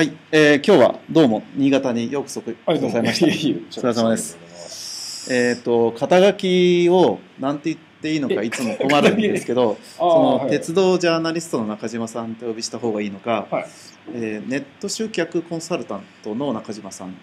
はい、えー今日はどうも新潟にようこそくありがとうございました。お疲れ様です。えっ、と肩書きをなんて言っていいのかえいつも困るんですけど、そその鉄道ジャーナリストの中島さんとお呼びした方がいいのか、はい。えーネット集客コンサルタントの中島さん。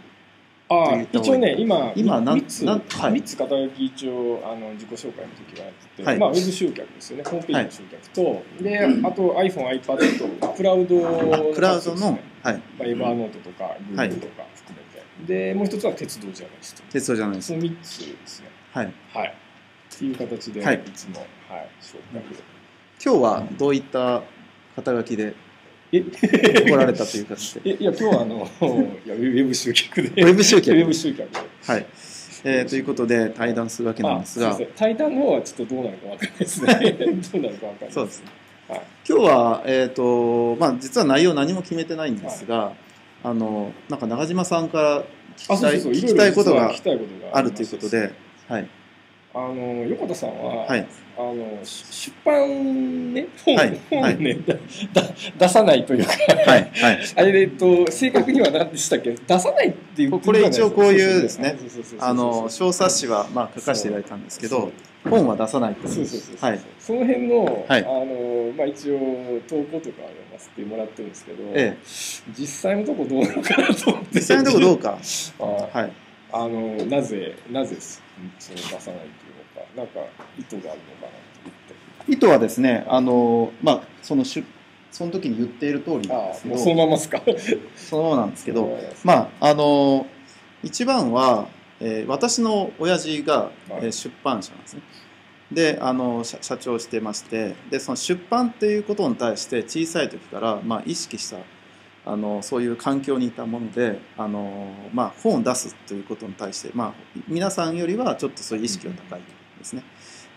あ一応ね、今、今なん3つ、なんはい三つ肩書き一応あの自己紹介の時はやってて、はいまあ、ウェブ集客ですよね、ホームページの集客と、で、あと iPhone、iPad と、クラウドあクラウドの、はい、まあ、エバーノートとか、はい Google とか含めて、で、もう一つは鉄道ジャーナリスト。鉄道ジャーナリスその3つですね。ト。はい。はい。っていう形で、はいいつも、はい、紹介を。今日はどういった肩書きでえ来られたという形で。えいや、今日はあの、いや ウェブ集客で。ウェブ集客ウェブ集客で。はい。えーということで対談するわけなんですが対談の方はちょっとどうなるかわかんないですね。どうなるかわかんないそうですね。はい今日は、えーとまあ、実は内容何も決めてないんですが、あのなんか中島さんから聞きたいことがあるということで、はい、あの横田さんは、はい、あのし出版ね本,、はい。本ね、だだ出さないというかはい、はい、あれえっと正確には何でしたっけ？出さないっていうこれ一応こういうですねあの小冊子は、まあ、書かせていただいたんですけど、本は出さないとそうそうそうそう、はい、その辺の,、はいあのまあ、一応投稿とか読ませてもらってるんですけど、ええ、実際のとこどうなのかなと思って実際のところどうか、あはい、あのなぜなぜそれを出さないとなんか意図があるのかなって意図はですね、あのまあ、そのしゅその時に言っている通りなんあですけど。そのままですか。そのままなんですけど、あまああの一番は、えー私の親父が、はい。えー出版社なんですね。であの社社長をしてまして。でその出版っていうことに対して小さい時から、まあ、意識したあのそういう環境にいたものであの、まあ、本を出すということに対して、まあ、皆さんよりはちょっとそういう意識が高いですね。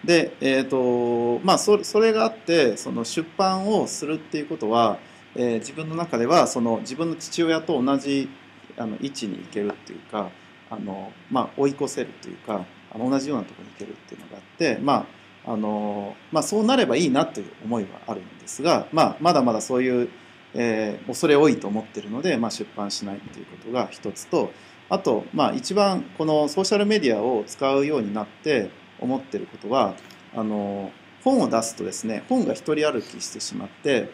で、えーとまあ、そそれがあってその出版をするっていうことは、えー自分の中ではその自分の父親と同じあの位置に行けるっていうかあの、まあ、追い越せるというかあの同じようなところに行けるっていうのがあって、まああのまあ、そうなればいいなという思いはあるんですが、まあ、まだまだそういう、えー恐れ多いと思ってるので、まあ、出版しないっていうことが一つとあと、まあ、一番このソーシャルメディアを使うようになって思ってることはあの本を出すとですね本が一人歩きしてしまって、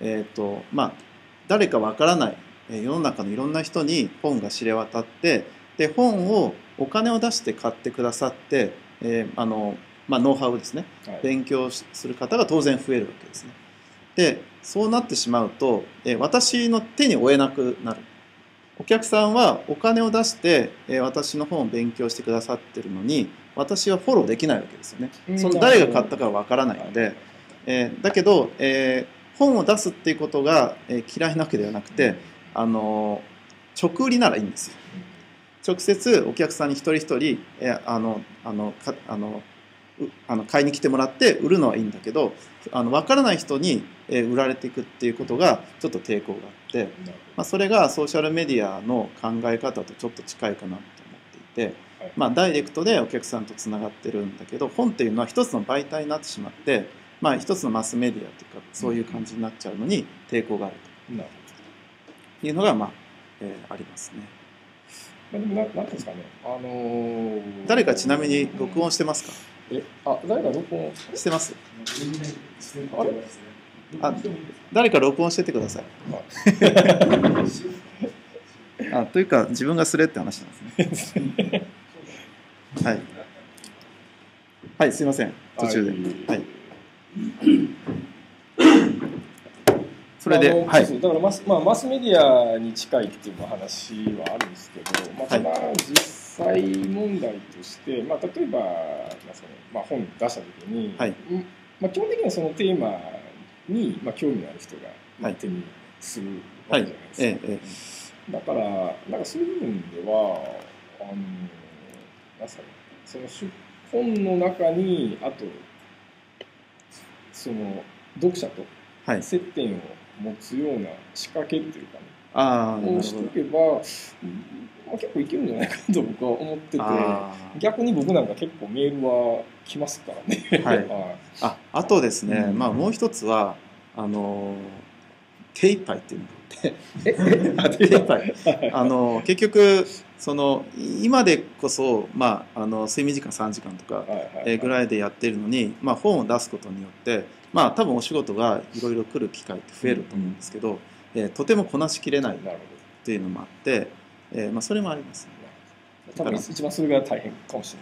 えーとまあ、誰かわからないえー世の中のいろんな人に本が知れ渡ってで本をお金を出して買ってくださって、えーあのまあ、ノウハウですねはい勉強しする方が当然増えるわけですね。でそうなってしまうと、えー私の手に負えなくなる。お客さんはお金を出して、えー私の本を勉強してくださってるのに私はフォローできないわけですよね。うんその誰が買ったかはわからないので、えーだけど、えー本を出すっていうことが、えー嫌いなわけではなくて、あの直売りならいいんですよ。直接お客さんに一人一人、えーあのあのかあのうあの買いに来てもらって売るのはいいんだけどあの分からない人に、えー売られていくっていうことがちょっと抵抗があって、まあ、それがソーシャルメディアの考え方とちょっと近いかなと思っていて、はいまあ、ダイレクトでお客さんとつながってるんだけど本っていうのは一つの媒体になってしまって、まあ、一つのマスメディアというかそういう感じになっちゃうのに抵抗があると。いうのが、まあえーありますね。ほどまあでもななんですかね。あのー誰かちなみに録音してますか？えあ誰か録音？してます？あれ？あ誰か録音しててください。あというか自分がすれって話なんですね。はい。はい、すいません。途中で。はい。それで、はいだからマス,、まあ、マスメディアに近いっていう話はあるんですけど、まあ、ただ実際問題として、まあ、例えばなんですか、ねまあ、本出した時に、はいうんまあ、基本的にはそのテーマに、まあ、興味のある人がはい手にするはいわけじゃないですか。えええだから、なんかそういう部分では、あの、なんすかね、その出本の中に、あと、その、読者と。接点を持つような仕掛けっていうかね、ああ、なるをし。とけば、うんまあ、結構いけるんじゃないかなと僕は思ってて、あ逆に僕なんか結構メールは来ますからね。はい。はい。ああとですね、うん。まあもう一つはあの手一杯っていうのがあって。あの結局その今でこそ、まあ、あの睡眠時間3時間とか、ぐらいでやってるのに、まあ、本を出すことによって、まあ、多分お仕事がいろいろ来る機会って増えると思うんですけど、えーとてもこなしきれないっていうのもあって、えーまあ、それもありますね。多分一番それが大変かもし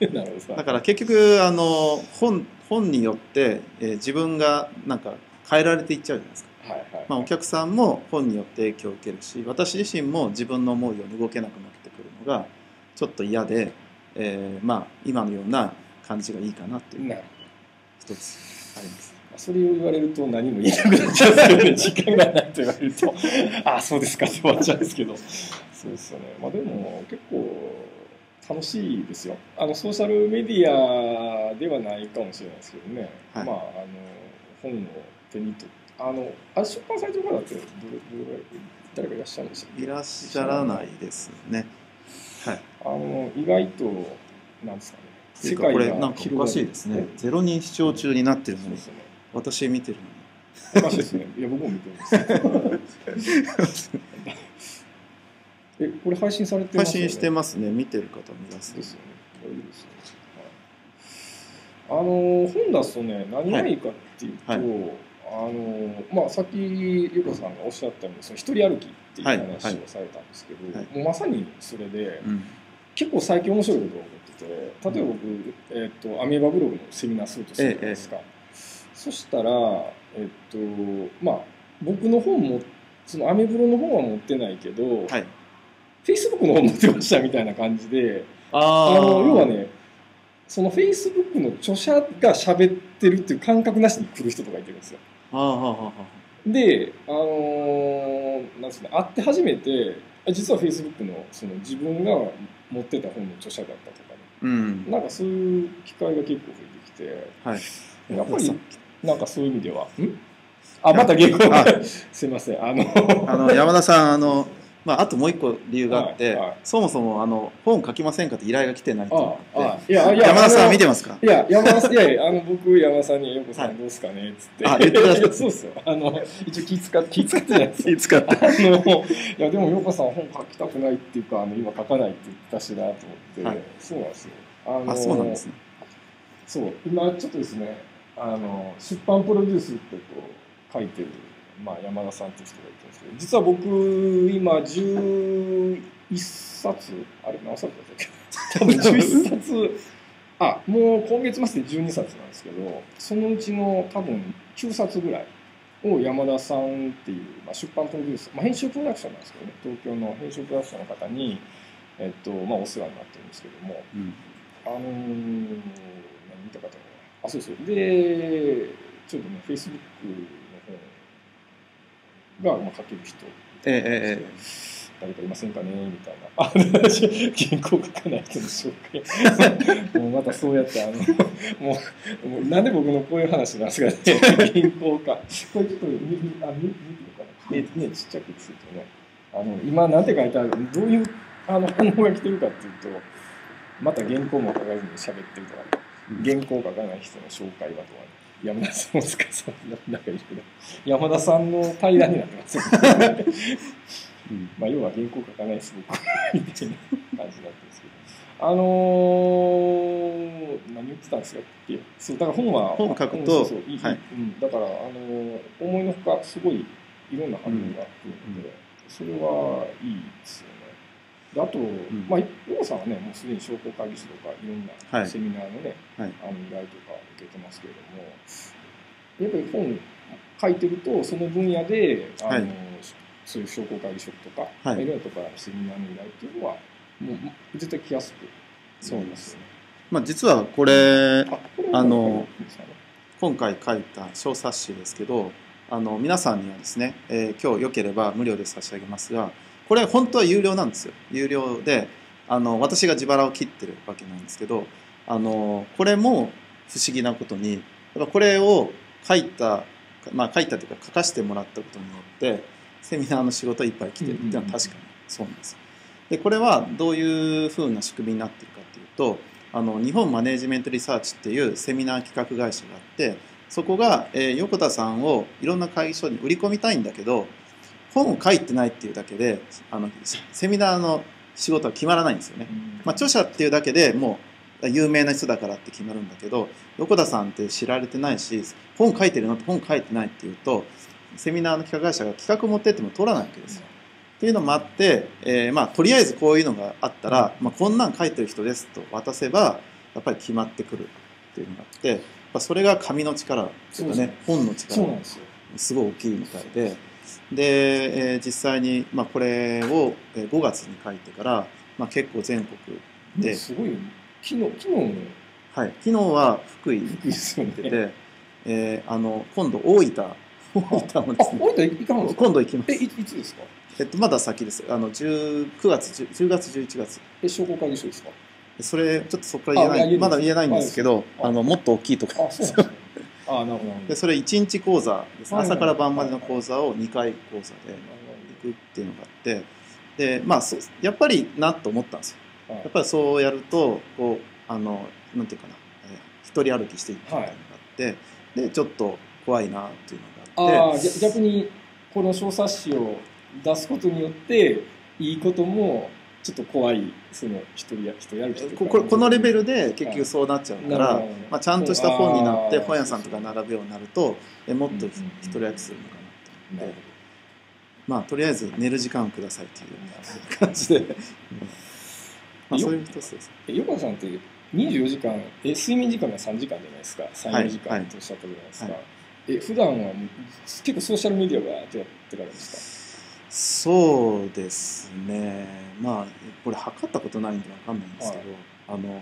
れないですよね。だから結局あの本本によって、えー自分がなんか変えられていっちゃうじゃないですか。まあ、お客さんも本によって影響を受けるし私自身も自分の思うように動けなくなってくるのがちょっと嫌で、えーまあ今のような感じがいいかなっていう一つあります。それを言われると何も言えなくなっちゃうんですよね時間がないと言われるとああそうですかって終わっちゃうんですけど。そうですよね。まあでも結構楽しいですよ。あのソーシャルメディアではないかもしれないですけどね、はい。まああの本を手に取ってあのあ出版されてる方ってどれどれぐらい誰かいらっしゃるんでしょういらっしゃらないですね。はい。あの意外となんですかねっていうかこれなんかおかしいですね。ゼロ人視聴中になってるのにね私見てるのに。おかしいですね。いや、僕も見てます。え、これ配信されてますよね？配信してますね。見てる方見ますですよね。いいですね。はい、あの、本出すとね、何がいいかっていうと、はいあの、まあ、さっき、ゆかさんがおっしゃったように、その一人歩きっていう話をされたんですけど、はいもうまさにそれで、うん。結構最近面白いことが起こってて例えば僕、えっとアメーバブログのセミナーするとするじゃないですか、そしたら、えっとまあ、僕の本もそのアメブロの本は持ってないけど、はい。Facebook の本持ってましたみたいな感じであの要は。ねその Facebook の著者が喋ってるっていう感覚なしに来る人とかいてるんですよ。ああ、はあ、はあはあ。で、あのーなんですかね、会って初めて、あ実は Facebook のその自分が持ってた本の著者だったとかね、うん。なんかそういう機会が結構増えてきて、はい。やっぱりなんかそういう意味では、ん？あ、また原稿あ。すいません、あの、あの山田さんあの、まあ、あともう一個理由があって、はいはい。そもそもあの本書きませんかって依頼が来てないって。いうのあがあっあ、いや、いや、て山田さん見てますか？いや、山田さん、いやいや、あの、僕、山田さんに、よこさはい。んどうすかねっつって。あ言ってください。やそうですよ。あの、一応気使っ て、気使ってないです。か。いつかって。あの、いや、でも、よこさん本書きたくないっていうか、あの、今書かないって言ったしなと思って、はい。そうなんですよ。あのあそうなんですね。そう、今ちょっとですね、あの、出版プロデュースってこう、書いてる、まあ、山田さんっていう人がいてるんですけど、実は僕、今、11冊、あれ、何冊だったっけ？多分 11冊、あ、もう今月末で12冊なんですけど、そのうちの多分9冊ぐらいを山田さんっていう、まあ、出版プロデュース、まあ、編集プロダクションなんですけどね、東京の編集プロダクションの方に、えっと、まあ、お世話になってるんですけども、うんあのー、何見たかったかな。あ、そうそう。で、ちょっとね、Facebook の本が、まあ、書ける人ええええ誰かいませんかねみたいな。あ、私、原稿書かない人の紹介。もうまたそうやって、あの、もう、もうなんで僕のこういう話なんですかね。原稿か。これちょっと見、見あ、見、見てるかな。ね、ね、ちっちゃくするとね。あの、今、なんて書いてあるどういう、あの、反応が来てるかっていうと、また原稿も書かずに喋ってるとかね。原稿書かない人の紹介はとかね。山田さん、大塚さん、なんかいるけど、山田さんの対談になってますよ。ね。うん。まあ、要は原稿書かないです、僕 みたいな感じになってるんですけど。あのー、何言ってたんですかって。そう、だから本は、本書くとうんそうそういいはい。うん、だから、あのー思いのほか、すごいいろんな反応が来るので、それはいいですよあと、ん。まあ、ヨさんはね、もうすでに商工会議所とか、いろんはない。セミナーのね、はい。あの依頼とか受けてますけれども、やっぱり本書いてると、その分野で、あのはい。そういう商工会議所とか、はい。い、ろんなところセミナーの依頼っていうのは、もう絶対来やすくなりますよね。まあ、実はこれあ、これはあの今回書いた小冊子ですけどあの皆さんにはですね、えー今日よければ無料で差し上げますがこれ本当は有料なんですよ。有料であの私が自腹を切ってるわけなんですけどあのこれも不思議なことにこれを書いたまあ書いたというか書かせてもらったことによってセミナーの仕事いっぱい来てるっていうのは確かにそうなんですでこれはどういうふうな仕組みになってるかっていうとあの日本マネージメントリサーチっていうセミナー企画会社があってそこが、えー横田さんをいろんな会議所に売り込みたいんだけど本を書いてないっていうだけであのセミナーの仕事は決まらないんですよね。まあ、著者っていうだけでもう有名な人だからって決まるんだけど横田さんって知られてないし本書いてるのって本書いてないっていうとセミナーの企画会社が企画持ってっても取らないわけですよ。っていうのもあって、えーまあ、とりあえずこういうのがあったら、まあ、こんなん書いてる人ですと渡せばやっぱり決まってくるっていうのがあってやっぱそれが紙の力というかね本の力すごい大きいみたいでで、えー実際に、まあ、これをえー5月に書いてから、まあ、結構全国で、すごい昨日昨日も。はい、昨日は福井福井ですよね。で、えーあの今度大分。大分もですね。あ大分行かんので今度行きます。えいいつですか？えっと、まだ先です。あの10 9月 10, 10月11月。え商工会議所ですか？それちょっとそこから言えないまだ言えないんですけどああのもっと大きいとこ。あそうですねあなるほど。なるほどでそれ1日講座です、はいはい。朝から晩までの講座を2回講座で行くっていうのがあってでまあそうやっぱりなと思ったんですよ。はい。やっぱりそうやるとこうあのなんていうかな、えー一人歩きしていくみたいなのがあって、でちょっと怖いなっていうのがあって。あ逆にこの小冊子を出すことによっていいこともちょっと怖いその一人や一人歩きというか。こここのレベルで結局そうなっちゃうから、なるほどまあ、ちゃんとした本になって本屋さんとか並ぶようになるとえもっと一人歩きするのかなと思って、まあとりあえず寝る時間をくださいっていう感じで、まあ、そういう一つです横田さんって24時間え睡眠時間が3時間じゃないですか？34時間とおっしゃったじゃないですか、はいえ普段は結構ソーシャルメディアがやってからですそうですね。まあこれ測ったことないんでわかんないんですけど、あの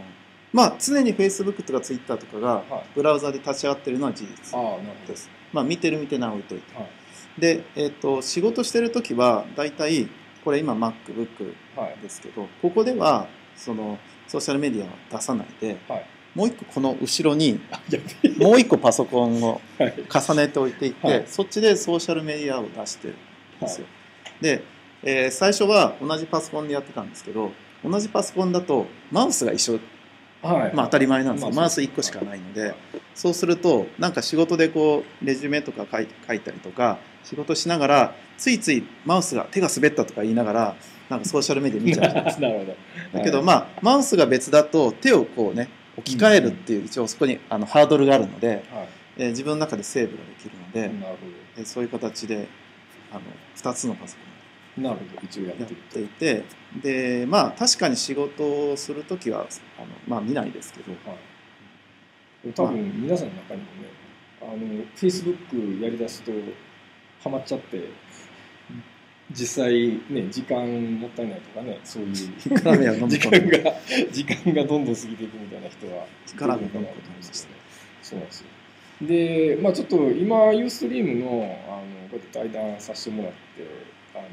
まあ常に Facebook とか Twitter とかがブラウザで立ち上がってるのは事実。です。まあ見てる見てない置いといて。はい。で、えっと仕事してる時は大体これ今 MacBook はい。ですけどここではそのソーシャルメディアを出さないで、はい。もう一個この後ろに もう一個パソコンを はい。重ねておいていて、はい。そっちでソーシャルメディアを出してるんですよ。で、えー最初は同じパソコンでやってたんですけど同じパソコンだとマウスが一緒、はい。まあ、当たり前なんですよ、まあマウス1個しかないので、そうするとなんか仕事でこうレジュメとか書い書いたりとか仕事しながらついついマウスが手が滑ったとか言いながらなんかソーシャルメディア見ちゃうじゃないですか。なるほど。だけどまあマウスが別だと手をこうね置き換えるっていう一応そこにあのハードルがあるので、はい。えー自分の中でセーブができるので、なるえーそういう形であの2つのパソコン。なるほど。一応やっていて。でまあ確かに仕事をする時はあのまあ見ないですけど。はい、多分皆さんの中にもねあの Facebook やりだすとハマっちゃって実際ね時間もったいないとかねそういう 時間が時間がどんどん過ぎていくみたいな人は力を飲むことますねそうなんですよでまあちょっと今ユーストリームのあのこうやって対談させてもらってあの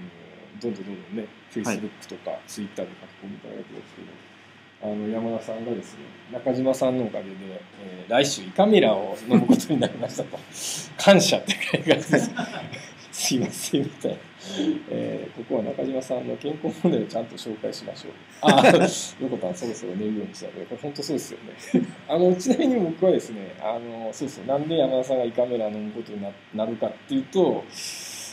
どんどんどんどんね Facebook とか Twitter で書き込みいただいてるんですけど、あの山田さんがですね中島さんのおかげで、えー来週胃カメラを飲むことになりましたと。感謝って書いてあるんですすいませんみたいな、えーここは中島さんの健康問題をちゃんと紹介しましょうああ横田そろそろ寝るようにしたのでこれ本当そうですよねあのちなみに僕はですねあのそうそうなんで山田さんが胃カメラ飲むことにななるかっていうと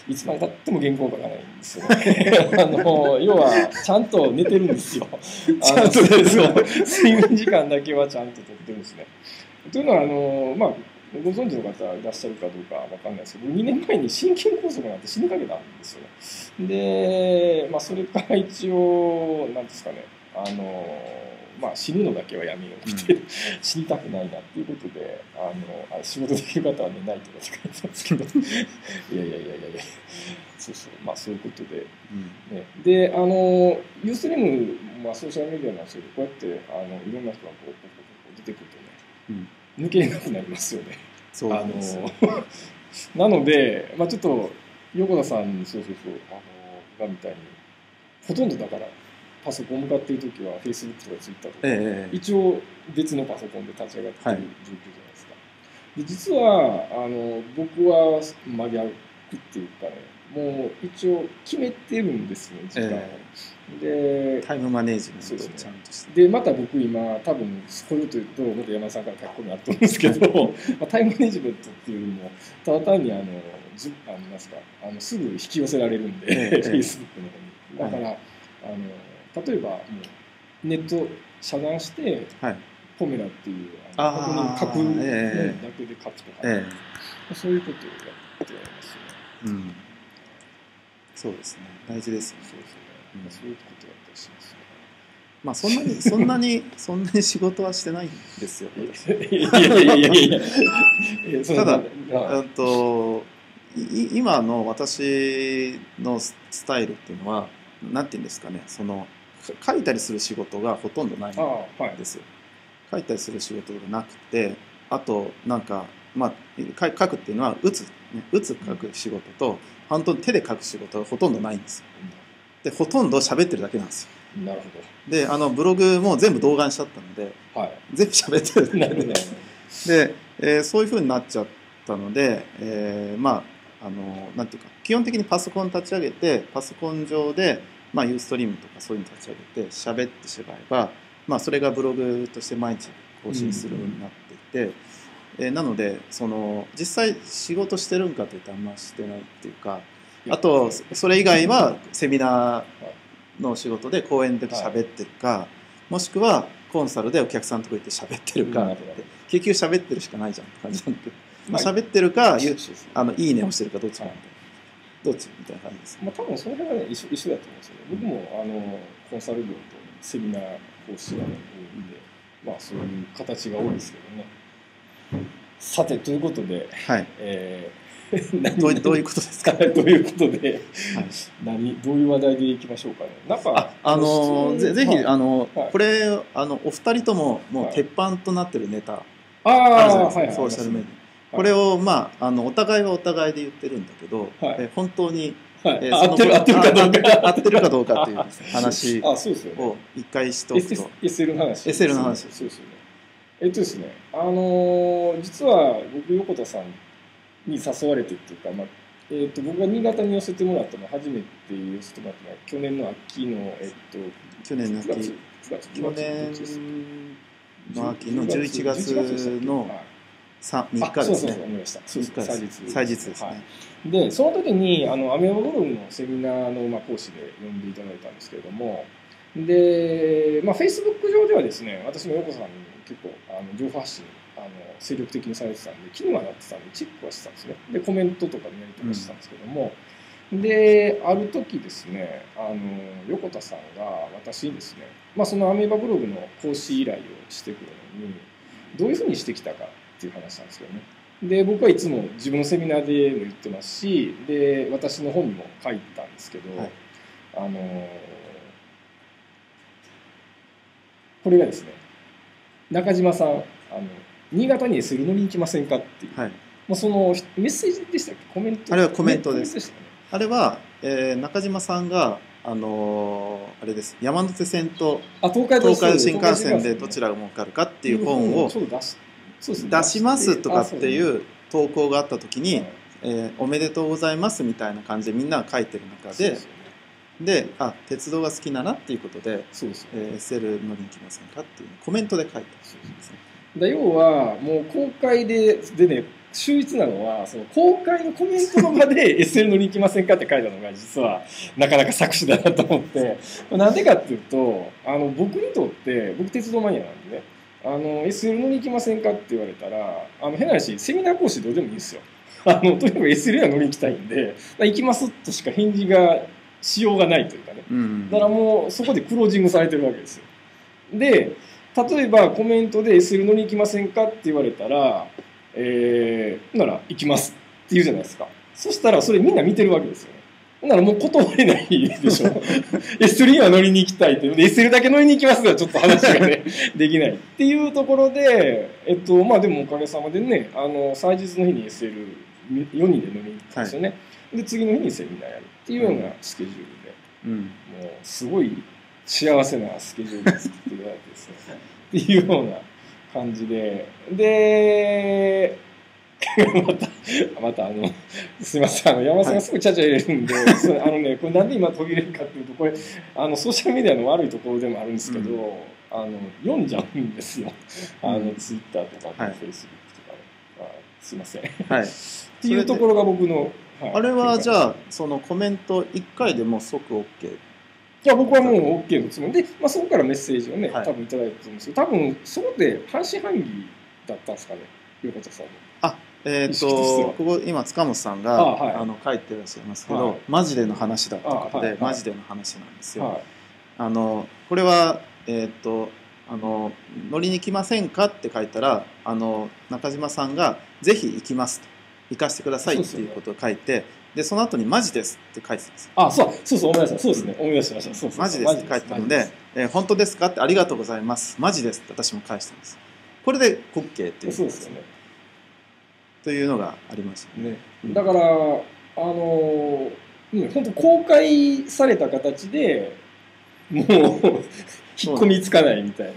いつまでたっても原稿書かないんですよ、ね。あの要はちゃんと寝てるんですよ。ちゃんと寝てるそう 睡眠時間だけはちゃんととってるんですね。というのはあのまあご存知の方いらっしゃるかどうかわかんないですけど2年前に心筋梗塞になって死にかけたんですよね。で、まあ、それから一応なんですかね。あのまあ、死ぬのだけはやめようって、死にたくないなっていうことであのあ仕事できる方は寝ないとかって書いてたんですけどいやいやいやいやいや。そうそう。まあそういうことで、うん。ね、であのユーストリーム、まあ、ソーシャルメディアなんですけどこうやってあのいろんな人がこうこうこうこう出てくるとね、抜けれなくなりますよね。そうなあの なので、まあ、ちょっと横田さんにそうそうそうあの今みたいにほとんどだからパソコン向かっている時は Facebook とか Twitter とか、えええ一応別のパソコンで立ち上がってる状況じゃないですか。で実はあの僕は真逆っていうかねもう一応決めてるんですよ時間を、えでタイムマネージメントをちゃんとして。でまた僕今多分こういうこと言うと元山田さんから書き込みあると思うんですけど まあタイムマネジメントっていうよりもただ単にあのじあのなんですかあのすぐ引き寄せられるんで、ええ Facebook の方に。だから、あの例えばもうネット遮断してはい。ポメラっていうあーここに書く、だけで書くとか、えそういうことをやってますよね。えうん。そうですね。大事ですよね。そうですね。うんそういうことやったりしますよね。まあそんなに そんなにそんなに仕事はしてないんですよ。私いやいやいやいやただあうんとい今の私のススタイルっていうのはなんて言うんですかねそのか書いたりする仕事がほとんどないんですよ。書いたりする仕事がなくてあとなんかまあか書くっていうのは打つ、ね、打つ書く仕事と本当に手で書く仕事がほとんどないんですよ。でほとんど喋ってるだけなんですよ。なるほであのブログも全部動画にしちゃったのでど。はい。全部喋ってるなるほど。で、えーそういうふうになっちゃったので、えーまああのなんていうか基本的にパソコン立ち上げてパソコン上で、まあ、ユーストリームとかそういうの立ち上げて喋ってしまえば、まあ、それがブログとして毎日更新するようになっていて、えーなのでその実際仕事してるんかというとあんましてないっていうかあとそそれ以外はセミナーの仕事で講演で喋ってるか、もしくはコンサルでお客さんのとこ行って喋ってるかって。結局喋ってるしかないじゃんって感じなんで、まあ、まあ喋ってるかあのいいねをしてるかどっちかみたいはな、どっちみたいな感じですまあ多分その辺はね一緒一緒だと思うんですよね。僕もあのコンサル業とセミナー講師が多いんで、まあそういう形が多いですけどね。さてということで、はい。えー、何 どういどういうことですか？どういうことで、はい。何どういう話題でいきましょうかね。なんかああのーぜぜひ、はい。あのはい。これあのお二人とももうはい。鉄板となってるネタああるじゃないですか、ーはいはい。ソーシャルメディア、はい。これをまああのお互いはお互いで言ってるんだけど、はい。え本当に、はい。えー合ってる合ってるかどうか。あ合ってるかどうかっていう 話を一回しと。く SS と SL の話。SL の話。そうですよねえっとですねあのー実は僕横田さんに誘われてっていうか、まあえっと僕が新潟に寄せてもらったのは初めて寄せてもらったのは去年の秋のえっと去年の9月秋9月去9月年の秋の11月の3 3日ですね。そうそうそう思いました。そう3そう日です祭日祭日ですはい。ねでその時にあのアメオブログのセミナーの、まあ、講師で呼んでいただいたんですけれども。で、まあ、Facebook 上ではですね私も横さんに結構あの情報発信あの精力的にされてたんで気にはなってたんでチェックはしてたんですね。でコメントとかでやり取りしてたんですけども、である時ですねあの横田さんが私にですね、まあ、そのアメーバブログの講師依頼をしてくるのにどういうふうにしてきたかっていう話なんですけどね。で僕はいつも自分のセミナーでも言ってますしで私の本にも書いたんですけど、はい。あのこれがですね中島さんあの新潟に SL 乗りに行きませんかっていう、はい。もうそのメッセージでしたっけ？コメント。あれはコメントです。ね。あれは、えー中島さんがあのーあれです。山手線とあ東海道新幹線。でどちららが儲かるかっていう本をそう出しそうですね。出しますとかっていあう投稿があった時にそうね「えーおめでとうございます」みたいな感じでみんなが書いてる中でであ鉄道が好きならっていうことでそうでねえー SL 乗りに来ませんかっていうコメントで書いてあるんですね。だ要はもう公開ででね秀逸なのはその公開のコメントの場で SL 乗りに行きませんかって書いたのが実はなかなか作詞だなと思って。なんでかっていうとあの僕にとって僕鉄道マニアなんでねあの SL 乗りに行きませんかって言われたらあの変な話セミナー講師どうでもいいんですよ。あのとにかく SL には乗りに行きたいんで行きますとしか返事がしようがないというかねうんだからもうそこでクロージングされてるわけですよ。で、例えばコメントで SL 乗り行きませんかって言われたら、えー、なら行きますって言うじゃないですか。そしたらそれみんな見てるわけですよね。ほんならもう断れないでしょ。S3 には乗りに行きたいって。で SL だけ乗りに行きますがちょっと話がね、できない。っていうところで、えっと、まあでもおかげさまでね、あの、祭日の日に SL4 人で乗りに行ったんですよね。で、次の日にセミナーやるっていうようなスケジュールで。うん。もうすごい幸せなスケジュールを作っていただいてですね。っていうような感じで。で また、またあの、すみません、あの山田さんがすぐちゃちゃ入れるんで、それあのね、これなんで今途切れるかっていうと、これ、あの、ソーシャルメディアの悪いところでもあるんですけど、うあの、読んじゃうんですよ。あの、うん。ツイッターとか、はい。フェイスブックとか。ね。あすいません。っはい。ていうところが僕の、いあれはじあ、ゃあそのコメント1回でもう即 OK いや、僕はもう OK のつもりで、まあ、そこからメッセージをね、はい。多分いただいたと思うんですけど、多分、そこで半信半疑だったんですかね、横田さんの。えっ、意識とここ今塚本さんがあはい。あの書いてらっしゃいますけど、はい。マジでの話だってことで、あはい。マジでの話なんですよ。はい。あのこれはえっ、とあの乗りに来ませんかって書いたらあの中島さんがぜひ行きますと行かせてくださいっていうことを書いてでその後にマジですって書いてたんですよ。あ、そう、そうそう、思い出した。そうですね。思い出しました。そうそうマジですって書いてたので、えー本当ですかってありがとうございます。マジですって私も返したんです。これで OK っていうそうですよね。というのがありましたね。ねうんだから、あのー、本当公開された形でもう、引っ込みつかないみたい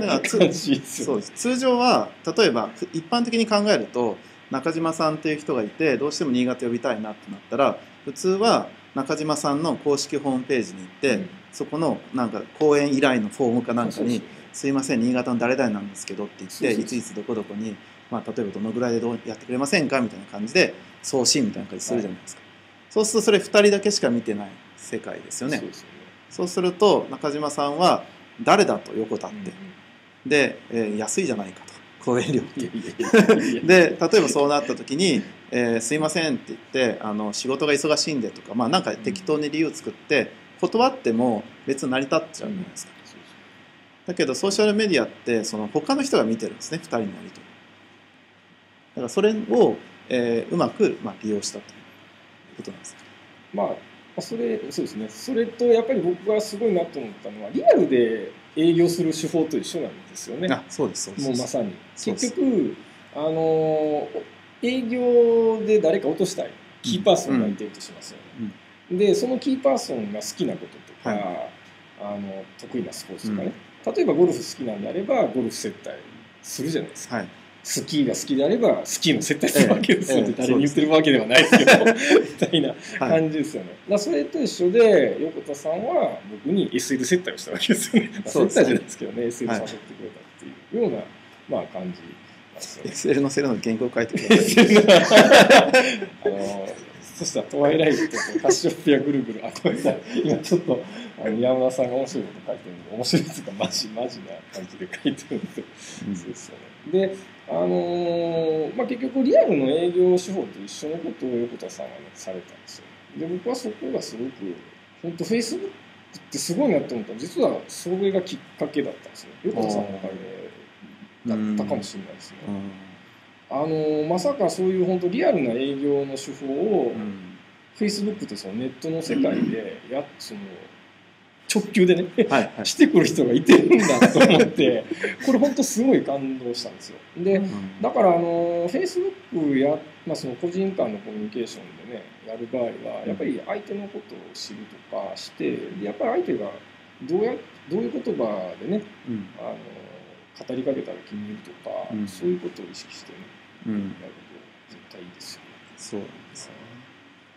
な 感じですよね。そう通常は例えばふ一般的に考えると中島さんっていう人がいてどうしても新潟呼びたいなってなったら普通は中島さんの公式ホームページに行って、うん。そこのなんか講演依頼のフォームかなんかにそうそう「すいません新潟の誰々なんですけど」って言っていついつどこどこに、まあ、例えばどのぐらいでどうやってくれませんかみたいな感じで送信みたいな感じするじゃないですか、そうするとそれ2人だけしか見てない世界ですよね。そうですよねそうすると中島さんは誰だと横たって、うんうん。で、えー安いじゃないかと講演料っていやいやいやいやで例えばそうなった時に「えーすいません」って言ってあの仕事が忙しいんでとかまあなんか適当に理由を作って断っても別に成り立っちゃうじゃないですか、だけどソーシャルメディアってその他の人が見てるんですね2人のやり取りだからそれを、えーうまく、まあ、利用したということなんですまあ、まあそれそうですね。それとやっぱり僕がすごいなと思ったのはリアルで営業する手法と一緒なんですよね。あそうですそうです。もうまさに。結局あの営業で誰か落としたい。キーパーソンがいてるとしますよね、でそのキーパーソンが好きなこととか、はあの得意なスポーツとかね、例えばゴルフ好きなんであればゴルフ接待するじゃないですか。はいスキーが好きであればスキーの接待するわけですよ、ええええ誰に言ってるわけではないですけどみたいなはい。感じですよね。だからそれと一緒で横田さんは僕に SL 接待をしたわけですよね。接待じゃないですけどね SL 誘ってくれたっていうような、まあ、感じ。SL のセルの原稿書いてください。あのそしたらトワイライトとカシオペアぐるぐるあごめんなさい。今ちょっとあの山田さんが面白いこと書いてるんで面白いっていうかマジマジな感じで書いてるんで。うん。そうですよね。で、あのーまあ、結局リアルの営業手法と一緒のことを横田さんは、ね、されたんですよ。で僕はそこがすごく本当フェイスブックってすごいなと思ったら実はそれがきっかけだったんですね。横田さんのおかげだったかもしれないですね。うんあのーまさかそういう本当リアルな営業の手法をうんフェイスブックってそのネットの世界でやその直球でねはいはい してくる人がいてるんだと思って これ本当すごい感動したんですよ。でうんだからあのフェイスブックや、まあ、その個人間のコミュニケーションでねやる場合はやっぱり相手のことを知るとかしてでやっぱり相手がどうやどういう言葉でねうんあの語りかけたら気に入るとか、うんそういうことを意識してねうんやると絶対いいですよね。そうなんですよね。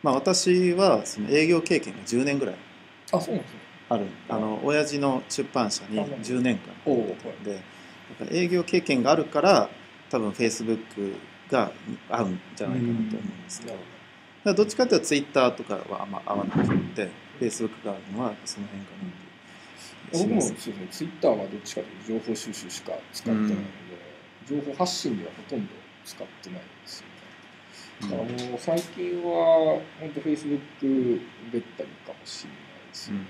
まあ私はその営業経験が10年ぐらいあそうなんですね。ある。あの親父の出版社に10年間やって。たので営業経験があるから多分フェイスブックが合うんじゃないかなと思うんですけど、どっちかというとツイッターとかはあんま合わなくてフェイスブックがあるのはその辺かなという。僕もそうですね、ツイッターはどっちかというと情報収集しか使ってないので、情報発信ではほとんど使ってないんですよね。だからもう最近は本当フェイスブックべったりかもしれないですよね。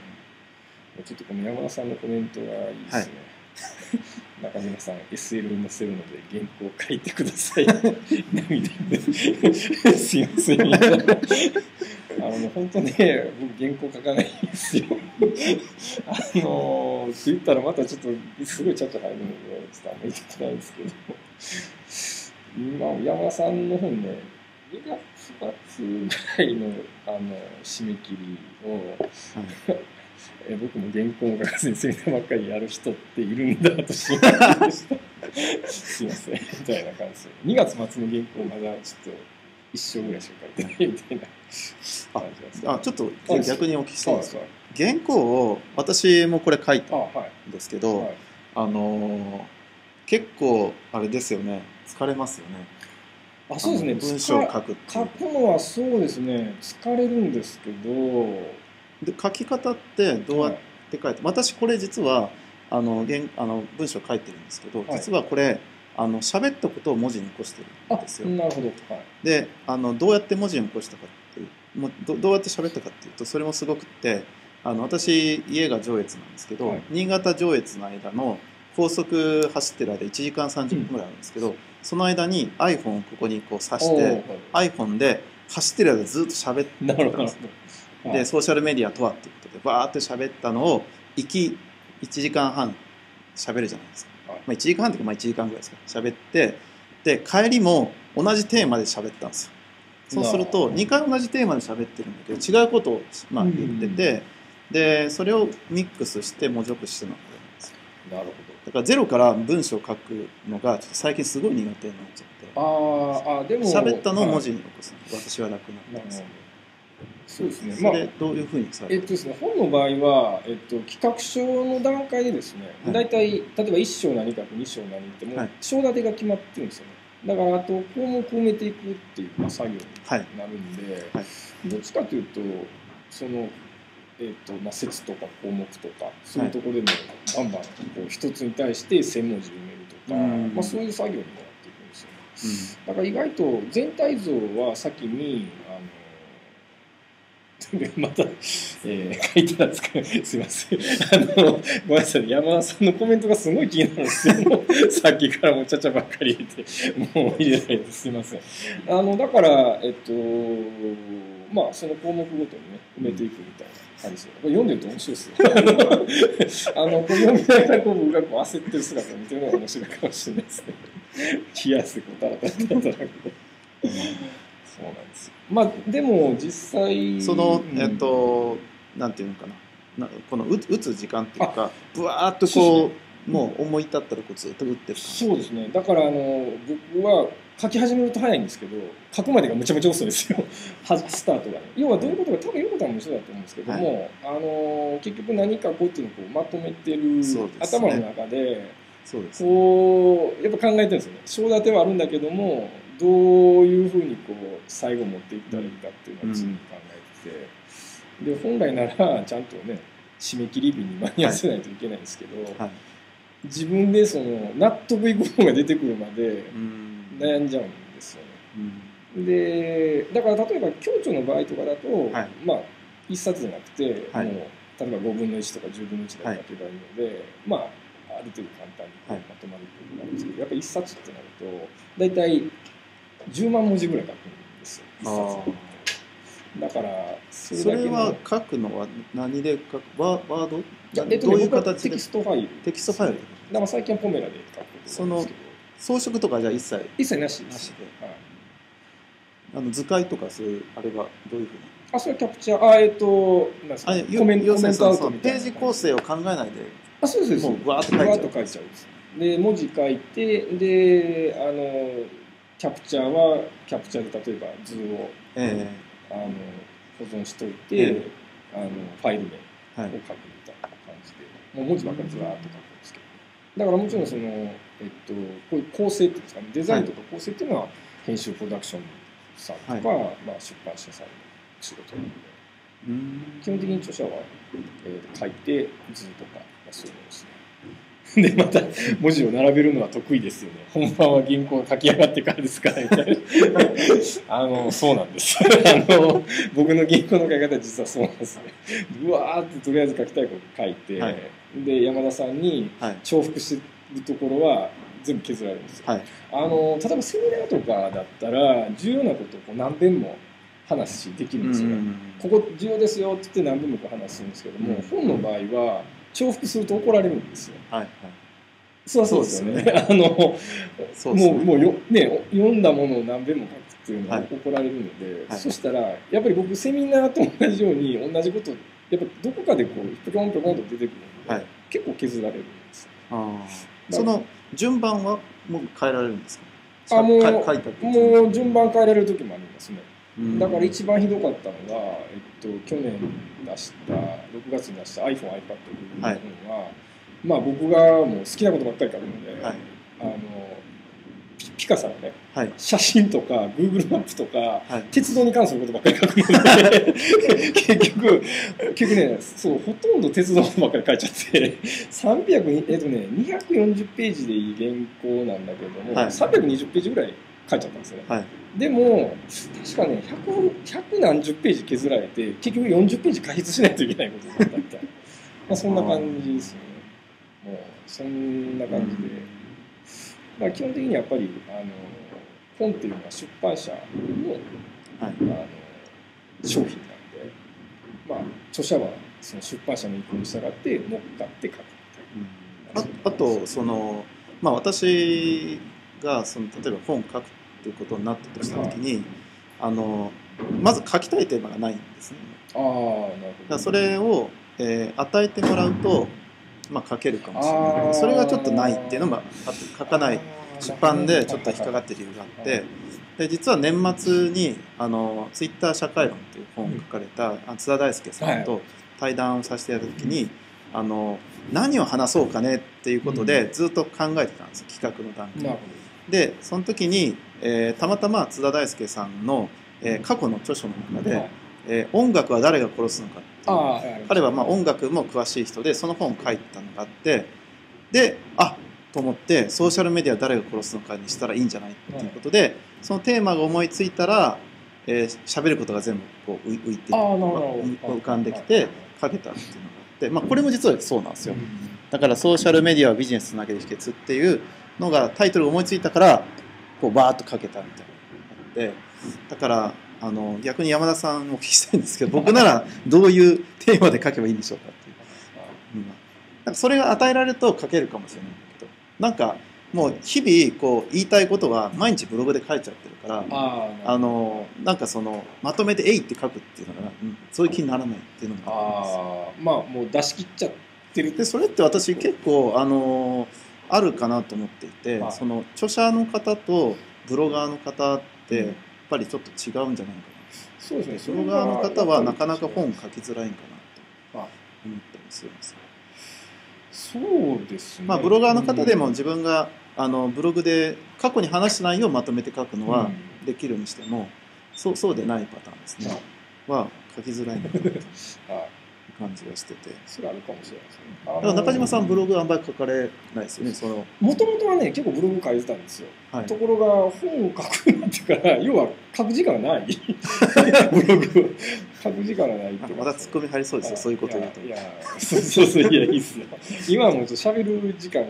ちょっとこの山田さんのコメントがいいですね。中島さん、SL に載せるので原稿書いてください。涙で。すいません。あの本当ね、僕原稿書かないんですよ。あのツイッターのまたちょっとすごいちゃっちゃ入るので、ちょっとあんまり言ってないんですけど、今、山田さんの本ね、2月末ぐらいのあの締め切りを、え僕も原稿も書かずにセミナーばっかりやる人っているんだと信じましたすいません。みたいな感じ。で2月末の原稿まだちょっと一生ぐらいしか書いてないみたいな。感じなんですあちょっとあ逆にお聞きしたいんですかはい。原稿を私もこれ書いたんですけど、はい。あのー結構あれですよね。疲れますよね。あそうですね。文章を書書く書う。くのはそうですね。疲れるんですけどで書き方ってどうやって書いて、私これ実はあの原あの文章書いてるんですけど、はい。実はこれあの喋ったことを文字に起こしてるんあですよ。なるほど。はい。であのどうやって文字に起こしたかっていうもうどどうやって喋ったかっていうとそれもすごくってあの私家が上越なんですけど、はい。新潟上越の間の高速走ってる間1時間30分ぐらいあるんですけど、その間に iPhone をここにこう挿しおてー iPhone で走ってる間ずっと喋ってなるほど。たんですでソーシャルメディアとはっていうことでバーって喋ったのを行き1時間半喋るじゃないですか、はい。まあ、1時間半っていうかまあ1時間ぐらいですか。喋ってで帰りも同じテーマで喋ったんですよ。そうするとな2回同じテーマで喋ってるんだけど違うことを、まあ、うん言っててでそれをミックスして文字起こししてるのなるほだからゼロから文章を書くのが最近すごい苦手になっちゃって。どあーあでも喋ったのを文字はいに起こすの。が私は楽になってます。なるほどそうですね。まあどういうふうにされえってとですね、本の場合は、えっと、企画書の段階でですね、はい。大体例えば1章何書く2章何ってもうはい。章立てが決まってるんですよね。だからあと項目を埋めていくっていう、まあ、作業にはい。なるんで、はい。どっちかというとその、えっとまあ、説とか項目とかそういうところでもバンバンこう一つに対して1000文字埋めるとか、うん。まあ、そういう作業になっていくんですよね。うん。だから意外と全体像は先にまた、えー書いたら使うすいません。あのごめんなさい。山田さんのコメントがすごい気になるんですよ。さっきからもうちゃちゃばっかり入れてもう入れないですすいません。あのだからえっとまあその項目ごとにね埋めていくみたいな感じこれ読んでると面白いですよ。あのこれ読みながら僕がこう焦ってる姿を見てるのが面白いかもしれないですね。冷や汗こうタラタラタラタラこうそうなんですよ。まあでも実際その、うんえっとなんていうのかななこの打打つ時間っていうかぶわーっとそうこうもう思い立ったらこうずっと打ってるそうですね。だからあの僕は書き始めると早いんですけど、書くまでがむちゃむちゃ遅いですよ。はスタートが、ね。要はどういうことか多分言うことは面白いだと思うんですけども、あの結局何かこうっていうのをこうまとめてる、頭の中でそうですねこうやっぱ考えてるんですよね。章立てはあるんだけども、どういうふうにこう最後持っていったらいいかっていうのを常に考えてて、で本来ならちゃんとね締め切り日に間に合わせないといけないんですけど、はい。自分でその納得いくものが出てくるまでうん。悩んじゃうんですよね。うん。でだから例えば共著の場合とかだと、はい。まあ一冊じゃなくて、はい。もう例えば5分の1とか10分の1で書けばいいので、まあある程度簡単にまとまるっていうのがあるんですけど、やっぱり一冊ってなると大体10万文字ぐらい書くんですよだからそれそれは書くのは何で書く？ワワード？どういう形で？テキストファイル。テキストファイル。でだから最近はポメラで書くことなんですけど。装飾とかじゃ一切？一切なしなしで。はい。あの図解とかそういうあれはどういうふうに？あ、それキャプチャー、あ、えっ、と、なんですか、あコメントアウトみたいな。ページ構成を考えないであ、そうです、そうです。もうわーっと書いちゃう。で、文字書いて、で、あの、キャプチャーは、キャプチャーで例えば図を、えあの、保存しといて、えあの、ファイル名を書くみたいな感じで、もう文字ばっかりずらーっと書くんですけど。だからもちろんその、えっと、こういう構成っていうんですかね、デザインとか構成っていうのは、編集プロダクションさんとか、はい。まあ、出版社さんの仕事なので、うん。基本的に著者は、えー、書いて図とか、まあ、そういうのですね。でまた文字を並べるのは得意ですよね。本番は原稿が書き上がってからですからみたいな。あのそうなんです。あの僕の原稿の書き方実はそうなんですね。うわーってとりあえず書きたいこと書いて、はいで山田さんにはい重複してるところは全部削られるんですよ。はいあの例えばセミナーとかだったら重要なことをこう何遍も話できるんですよね。ここ重要ですよって言って何遍もこう話すんですけども、うん本の場合は重複すると怒られるんですよ。はいはい。そうそうですよね。あのね。もうもうよね読んだものを何遍もっていうのは怒られるので、はい。そしたらやっぱり僕セミナーと同じように同じことやっぱどこかでこうピョンピョンと出てくるので、はい。結構削られるんですあー。その順番はもう変えられるんですか？あもうか書いた時もう順番変えられる時もありますね。うんだから一番ひどかったのが、えっと、去年出した6月に出した iPhone、iPad とい。う本は、まあ僕がもう好きなことばっかり書くので、はい。あのピピカさんがねはい。写真とか Google マップとかはい。鉄道に関することばっかり書くので 結局結局ねそうほとんど鉄道ばっかり書いちゃって300えっとね240ページでいい原稿なんだけども、はい。320ページぐらい書いちゃったんですよね。はい。でも確かね 100, 100何十ページ削られて結局40ページ開筆しないといけないことにな ったみたいなまあそんな感じですね。もうそんな感じで、まあ、基本的にやっぱりあの本っていうのは出版社の,、はい。あの商品なんで、まあ、著者はその出版社の意向に従って乗っかって書くああとそのまあ私がその例えば本を書くっていうことになったとした時に、あのまず書きたいテーマがないんですね。ああなるほだからそれを、えー与えてもらうと、まあ、書けるかもしれない。それがちょっとないっていうのがあって書かない。出版でちょっと引っかかってる理由があってで実は年末にあのツイッター社会論っていう本を書かれた、あ津田大介さんと対談をさせてやるときに、あの何を話そうかねっていうことでずっと考えてたんですよ。企画の段階なるほでその時に、えーたまたま津田大介さんの、えー過去の著書の中ど、で、はいえー音楽は誰が殺すのか」って彼はまあ音楽も詳しい人でその本を書いたのがあってであと思ってソーシャルメディア誰が殺すのかにしたらいいんじゃないっていうことで、そのテーマが思いついたら喋、えー喋ることが全部こう浮いて浮かんできて書けたっていうのがあって、まあ、これも実はそうなんですよ。うん。だからソーシャルメディアはビジネスつなげる秘訣っていうのがタイトルを思いついたからこうバーッと書けたみたいなのがあってだからあの逆に山田さんをお聞きしたいんですけど僕ならどういうテーマで書けばいいんでしょうかっていう。うん。なんかそれが与えられると書けるかもしれないんだけどなんかもう日々こう言いたいことは毎日ブログで書いちゃってるからあのなんかそのまとめて「えい!」って書くっていうのが、うんそういう気にならないっていうのがあります。ああまあもう出し切っちゃってる。でそれって私結構あのあるかなと思っていて、はい。その著者の方とブロガーの方ってやっぱりちょっと違うんじゃないかそうですね。なブロガーの方はなかなか本書きづらいんかなはい。と思ったりするんですよ、そうですね。まあ、ブロガーの方でも自分があのブログで過去に話した内容をまとめて書くのはできるにしても、そうそうでないパターンですね、は書きづらいのかなと。はい感じがしてて。それあるかもしれないですねだから中島さんブログあんまり書かれないですよねその、もともとはね結構ブログ書いてたんですよ、はい。ところが本を書くようになってから要は書く時間がない。ブログ書く時間がないってまたツッコミ入りそうですよそういうこと言うと。いやそうそうそういやいいっすよ。今はもうちょっと喋る時間が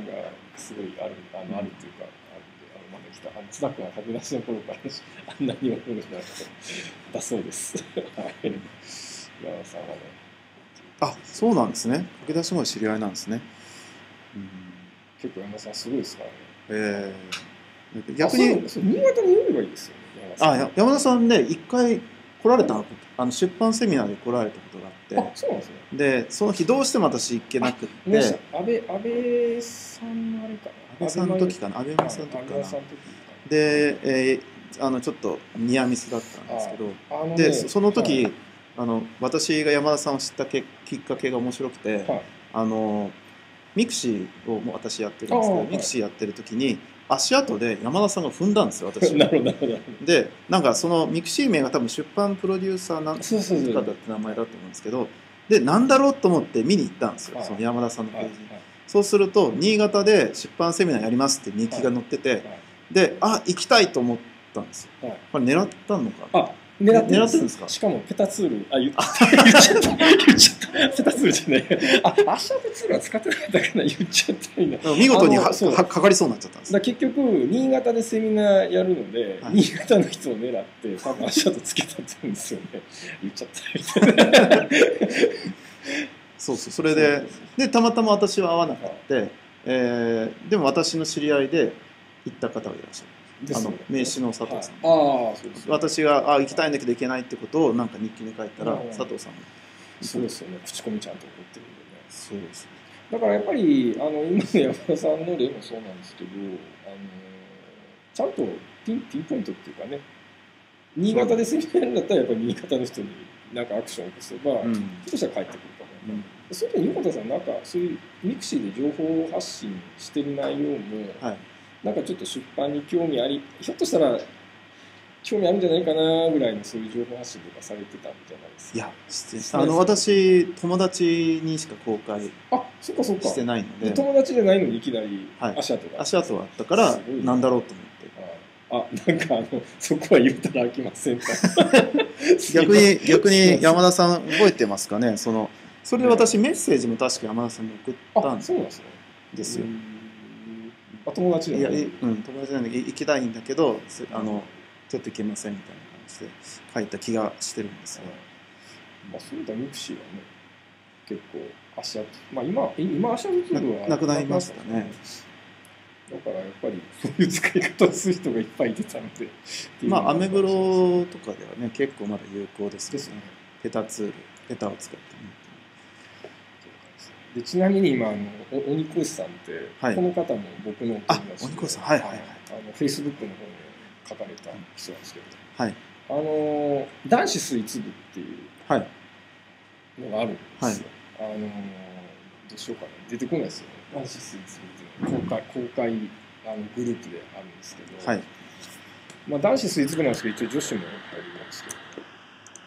すごいあるあのあるっていうかあるんであのまだ来たあの津田君は駆け出しの頃からあんなに思いしなくてだそうです。はい。山田さんはねあそうなんですね。駆け出しも知り合いなんですね、うん。結構山田さんすごいですからね。えー、逆に新潟に呼べばいいですよね。あや山田さんね一回来られたあの出版セミナーで来られたことがあっあそうなんですね。てでその日どうしても私行けなくて。い安倍安倍さんのあれかな？安倍さんの時かな？安倍安さんの時かな。で、えーあのちょっとニアミスだったんですけど。ねでそその時、はいあの私が山田さんを知ったけきっかけが面白くて、はい。あのミクシーをもう私やってるんですけど、はい。ミクシーやってる時に足跡で山田さんが踏んだんですよ私。でなんかそのミクシー名が多分出版プロデューサーなんかだって名前だと思うんですけどでなんだろうと思って見に行ったんですよ、はい。その山田さんのページに、そうすると新潟で出版セミナーやりますって日記が載ってて、はいであ行きたいと思ったんですよ。はい。これ狙ったのかあ狙ってるんです。か？しかもペタツール。あ言っ 言っちゃった。言っちゃった。ペタツールじゃない。あ アッシャーペツールは使ってなかったかな言っちゃった見事にははかかりそうになっちゃったんです。だ結局新潟でセミナーやるので、はい。新潟の人を狙って多分足跡つけたって言うんですよね。言っちゃったみたいなそうそうそれででたまたま私は会わなくて、えーでも私の知り合いで行った方がいらっしゃるあの名刺の佐藤さん、はい。ああそうですね。私があ行きたいんだけど行けないってことをなんか日記に書いたらうん佐藤さんも。そうですよね。口コミちゃんと送ってるんでね。そうです。だからやっぱりあの今の山田さんの例もそうなんですけどあのちゃんとピンピンポイントっていうかね新潟でセミナーやるんだったらやっぱり新潟の人になんかアクションを起こせば、うん。ひょっとしたら帰ってくるかも、それと横田さんなんかそういうミクシーで情報発信してる内容も、はいなんかちょっと出版に興味ありひょっとしたら興味あるんじゃないかなぐらいのそういう情報発信とかされてたんじゃないです。かいやしてあの私友達にしか公開あそっかそっか。してないので。友達じゃないのにいきなりはい。足跡が、足跡があったからなんだろうと思って。あなんかあのそこは言ったら飽きませんか？逆に逆に山田さん覚えてますかね？そのそれで私メッセージも確か山田さんに送ったあんですよあ友達いや、うん、友達なんで行きたいんだけどすあのちょっと行けませんみたいな感じで書いた気がしてるんですよまあ、そういったミクシーはね、結構足跡、まあ今、え今足跡部はななくなりましたね。だからやっぱり そういう使い方をする人がいっぱいいてたので。まあアメブでロとかではね結構まだ有効ですけどね。ペタツールペタを使ってねでちなみに今あのお鬼越さんって、はい。この方も僕のおあ鬼越さん。はいはいはい。あのフェイスブックの方に書かれた人なんですけど、はい。あの男子スイーツ部っていうはい。のがあるんですよ。あのどうしようかな。出てこないですよね。男子スイーツ部っていうのは。公開公開あのグループであるんですけど、はい。まあ男子スイーツ部なんですけど一応女子も入るんですけど。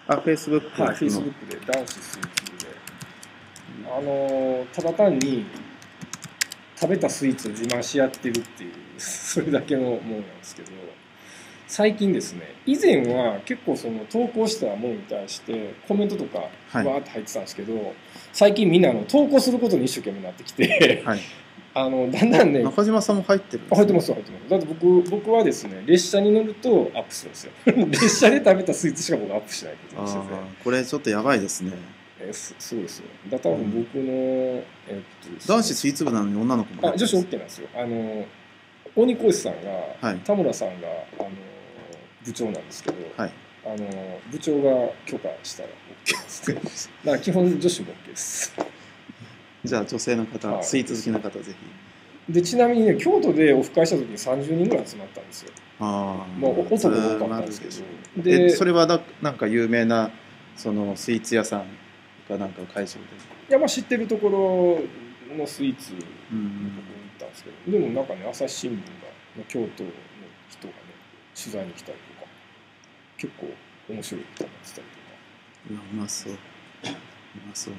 あフェイスブックはい、フェイスブックで男子スイーツ部。で、あのーただ単に食べたスイーツを自慢し合ってるっていう それだけのものなんですけど最近ですね以前は結構その投稿したものに対してコメントとかわはい。ーって入ってたんですけど、最近みんなあの投稿することに一生懸命になってきてはい。あのだんだんね中島さんも入ってるんあ入ってますす入ってます。だって僕僕はですね列車に乗るとアップするんですよ。列車で食べたスイーツしか僕アップしないことあにしててーこれちょっとやばいですねえすすごいですよ。だ多分僕の、えっと男子スイーツ部なのに女の子もあ女子 OK なんですよ。あの鬼越さんが、はい。田村さんがあの部長なんですけど、はい。あの部長が許可したら OK です。だから基本女子も OK です。じゃあ女性の方、はい。スイーツ好きな方ぜひ。でちなみにね京都でオフ会した時に30人ぐらい集まったんですよ。ああまあお男も多かったんですけど。ででそれはだなんか有名なそのスイーツ屋さんがなんか会場で、いやまあ知ってるところのスイーツのとこに行ったんですけど、でもなんかね朝日新聞が京都の人がね取材に来たりとか結構面白いことになってたりとか。うまそう。うまそう。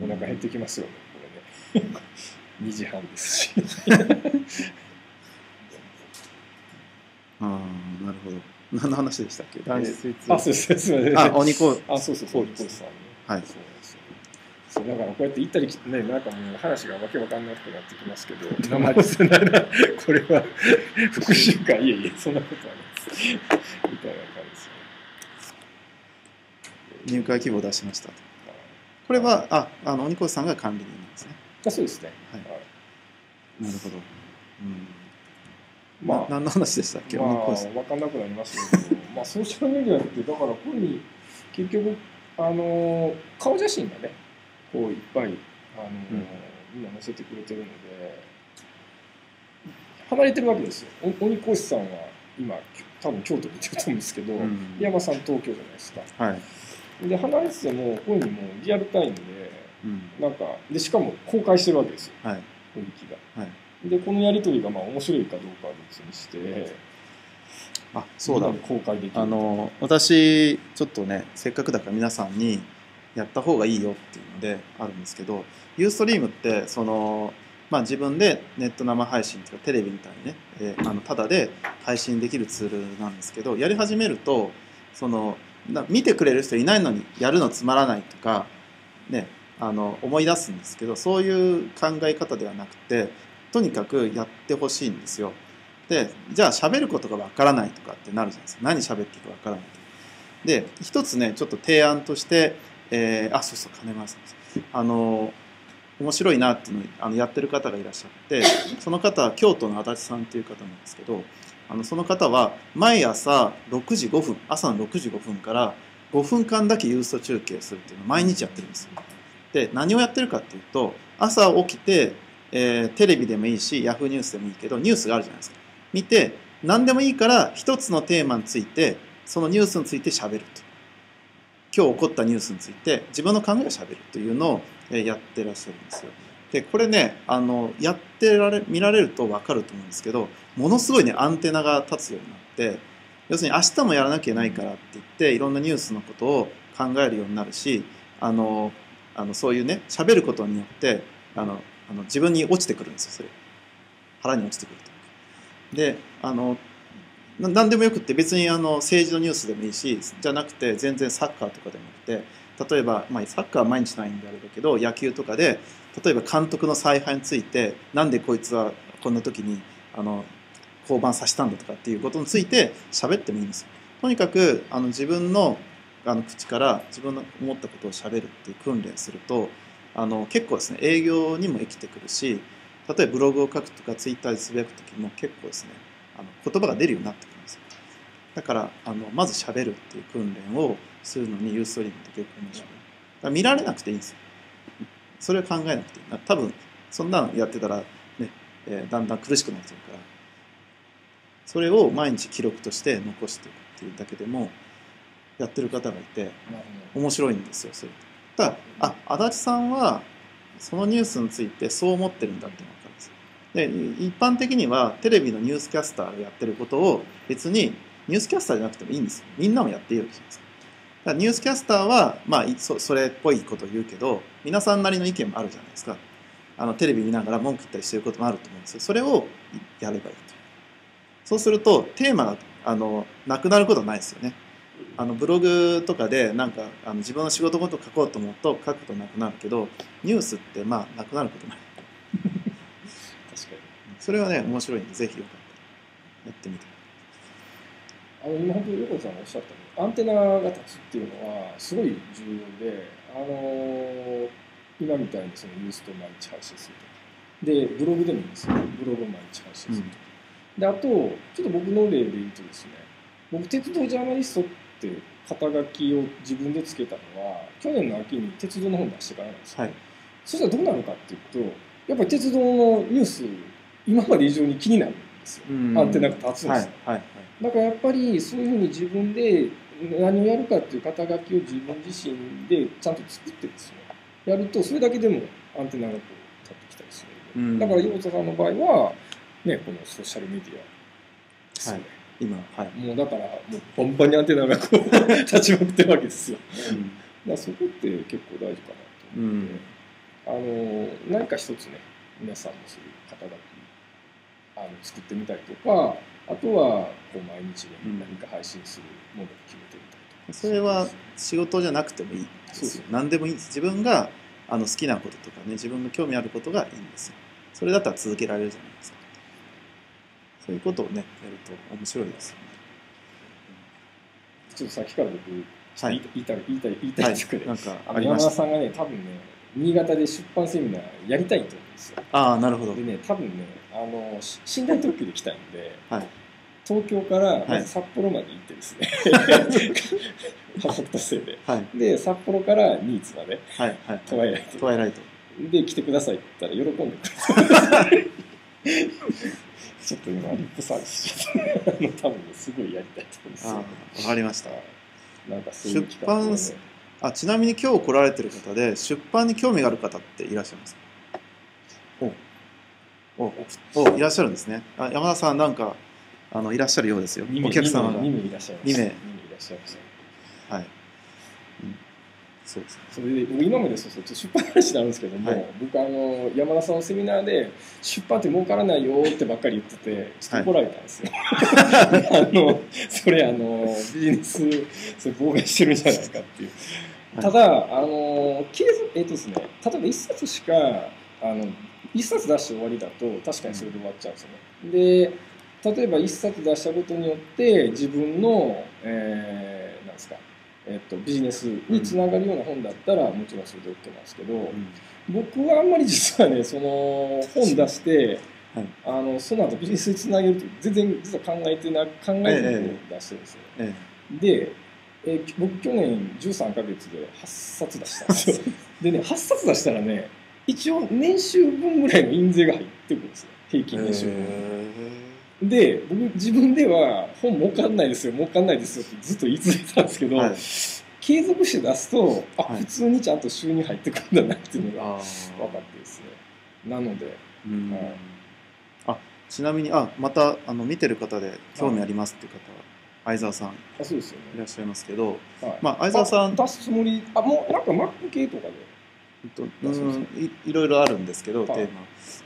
お腹減ってきますよねこれね。2時半ですし。ああなるほど何の話でしたっけ？男子スイーツあそうですすいませんあ鬼子あそうそうそうさんね。はい。そうだからこうやって行ったり来ねなんかもう話がわけわかんなくなってきますけど名前ですならこれは 復習かいえいえそんなことはないです。みたいな感じですよ入会希望を出しました。とこれはああの鬼越さんが管理人なんですね。あそうですね、はい。はい。なるほど、うんまあな何の話でしたっけ、まあ、分かんなくなりましたけど、まあ、ソーシャルメディアって、だから、ここに、結局、あの、顔写真がね、こう、いっぱい、あの、んみん。な載せてくれてるので、離れてるわけですよ。お鬼越さんは、今、多分京都にいてると思うんですけど、うん。山さん東京じゃないですか。はい、で、離れてても、ここにもうリアルタイムで、うん。なんか、で、しかも公開してるわけですよ、はい。雰囲気が。はい、で、このやりとりが、まあ、面白いかどうかは別にして、あそうだ。公開できるあの私ちょっとねせっかくだから皆さんにやった方がいいよっていうのであるんですけどユーストリームってその、まあ、自分でネット生配信というかテレビみたいにね、えーあのただで配信できるツールなんですけどやり始めるとそのな見てくれる人いないのにやるのつまらないとか、ね、あの思い出すんですけどそういう考え方ではなくてとにかくやってほしいんですよ。でじゃあ喋ることがわからないとかってなるじゃないですか何喋っていいかわからないで一つねちょっと提案として、えーあそうそう金丸さんですあの面白いなっていうのあのやってる方がいらっしゃってその方は京都の足立さんっていう方なんですけどあのその方は毎朝6時5分朝の6時5分から5分間だけユースト中継するっていうのを毎日やってるんですよ。で何をやってるかっていうと朝起きて、えーテレビでもいいしヤフーニュースでもいいけどニュースがあるじゃないですか。見て何でもいいから一つのテーマについてそのニュースについて喋ると。今日起こったニュースについて自分の考えを喋るというのをやってらっしゃるんですよ。でこれねあのやってられ見られると分かると思うんですけどものすごいねアンテナが立つようになって要するに明日もやらなきゃいけないからって言っていろんなニュースのことを考えるようになるしあのあのそういうね喋ることによってあのあの自分に落ちてくるんですよそれ腹に落ちてくると。であの何でもよくって別にあの政治のニュースでもいいしじゃなくて全然サッカーとかでもよくて例えば、まあ、サッカーは毎日ないんであれだけど野球とかで例えば監督の采配についてなんでこいつはこんな時にあの降板させたんだとかっていうことについて喋ってもいいんですよ。とにかくあの自分のあの口から自分の思ったことを喋るっていう訓練するとあの結構ですね営業にも生きてくるし例えばブログを書くとかツイッターでつぶやく時も結構ですねあの言葉が出るようになってくるんですよ。だからあのまず喋るっていう訓練をするのにユーストリームって結構面白い。ら見られなくていいんですよ。それを考えなくていい。多分そんなのやってたらね、えーだんだん苦しくなっちゃうから。それを毎日記録として残していくっていうだけでもやってる方がいて面白いんですよそれただあ足立さんはそのニュースについてそう思ってるんだって分かるんですで一般的にはテレビのニュースキャスターがやってることを別にニュースキャスターじゃなくてもいいんですよ。みんなもやっていいわけじゃないですかかニュースキャスターは、まあ、そそれっぽいことを言うけど皆さんなりの意見もあるじゃないですか。あのテレビ見ながら文句言ったりしてることもあると思うんですよ。それをやればいいと。そうするとテーマがあのなくなることはないですよね。あのブログとかでなんかあの自分の仕事のことを書こうと思うと書くことなくなるけどニュースってまあなくなることない。確かに。それはね面白いんでぜひよかったらやってみてあの今本当に横田さんがおっしゃったアンテナが立つっていうのはすごい重要で、あのー今みたいにそのニュースと毎日配信すると。かでブログでもいいんですよ。ブログを毎日配信すると。か、であとちょっと僕の例で言うとですね僕鉄道ジャーナリストって肩書きを自分でつけたのは去年の秋に鉄道の本出してからなんですよ、はい。そしたらどうなるかっていうとやっぱり鉄道のニュース今まで以上に気になるんですよ、うん。アンテナが立つんですよ、はいはいはい。だからやっぱりそういうふうに自分で何をやるかっていう肩書きを自分自身でちゃんと作ってですねやるとそれだけでもアンテナがこう立ってきたりするうん。だから横田さんの場合は、ね、このソーシャルメディアですよね、今はい、もうだからもうパンパンにアンテナがこう立ちまくってるわけですよ。だかうん。らそこって結構大事かなと思って、あの何か一つね皆さんもそういう肩書きあの作ってみたりとかあとはこう毎日ねうん。何か配信するものを決めてみたりとか、それは仕事じゃなくてもいいですよ。何でもいいんです。自分があの好きなこととかね自分の興味あることがいいんですよ。それだったら続けられるじゃないですかそういうことをねやると面白いですよね。ちょっとさっきから僕はい言いたい言いたい言いたいはい。ですけど、なんかありさんがね多分ね新潟で出版セミナーやりたいと。思うんですよああなるほど。でね多分ねあのし寝台特急で来たいんではい。東京から札幌まで行ってですね、北斗星で。はい。で札幌から新津まではいはい。トワイライトトワイライトで来てくださいって言ったら喜んでくれる ちょっと今リップサービスしてたあの多分ねすごいやりたいと思うんですよ。ああわかりました。なんかそう出版あちなみに今日来られてる方で出版に興味がある方っていらっしゃいますか？お。おおいらっしゃるんですね。あ山田さんなんかあのいらっしゃるようですよ。2名お客様が。2名いらっしゃいます。二名いらっしゃいます。はい、うん、そうですね。それで僕今までそうそう出版の話なんですけども、はい。僕あの山田さんのセミナーで出版って儲からないよってばっかり言っててちょっと怒られたんですよ、あのそれあのビジネスそれ妨害してるんじゃないかっていう。はい。ただあのえっとですね例えば一冊しかあの一冊出して終わりだと確かにそれで終わっちゃうんですよね。で例えば一冊出したことによって自分の、えーなんですかえっと、ビジネスにつながるような本だったらもちろんそれで OK なんですけど、僕はあんまり実はね その本出して、はい。あのその後ビジネスにつなげると全然実は考えてな考えずにえ出してるんですよ、えで、えー僕去年13ヶ月で8冊出したんですよ。でね8冊出したらね一応年収分ぐらいの印税が入ってくるんですよ。平え均年収分、えで僕自分では本儲かんないですよ。儲かんないですよってずっと言い続けてたんですけど、はい。継続して出すとあ、はい。普通にちゃんと収入入ってくるんだなっていうのがあ分かってですね。なのでうん。はい。あちなみにあまたあの見てる方で興味ありますっていう方相沢さんあそうですよね、いらっしゃいますけど、はい。まあ、相沢さん、あ出すつもりあもうなんか Mac 系とかでえっとそうんいいろいろあるんですけど、はい。テーマ。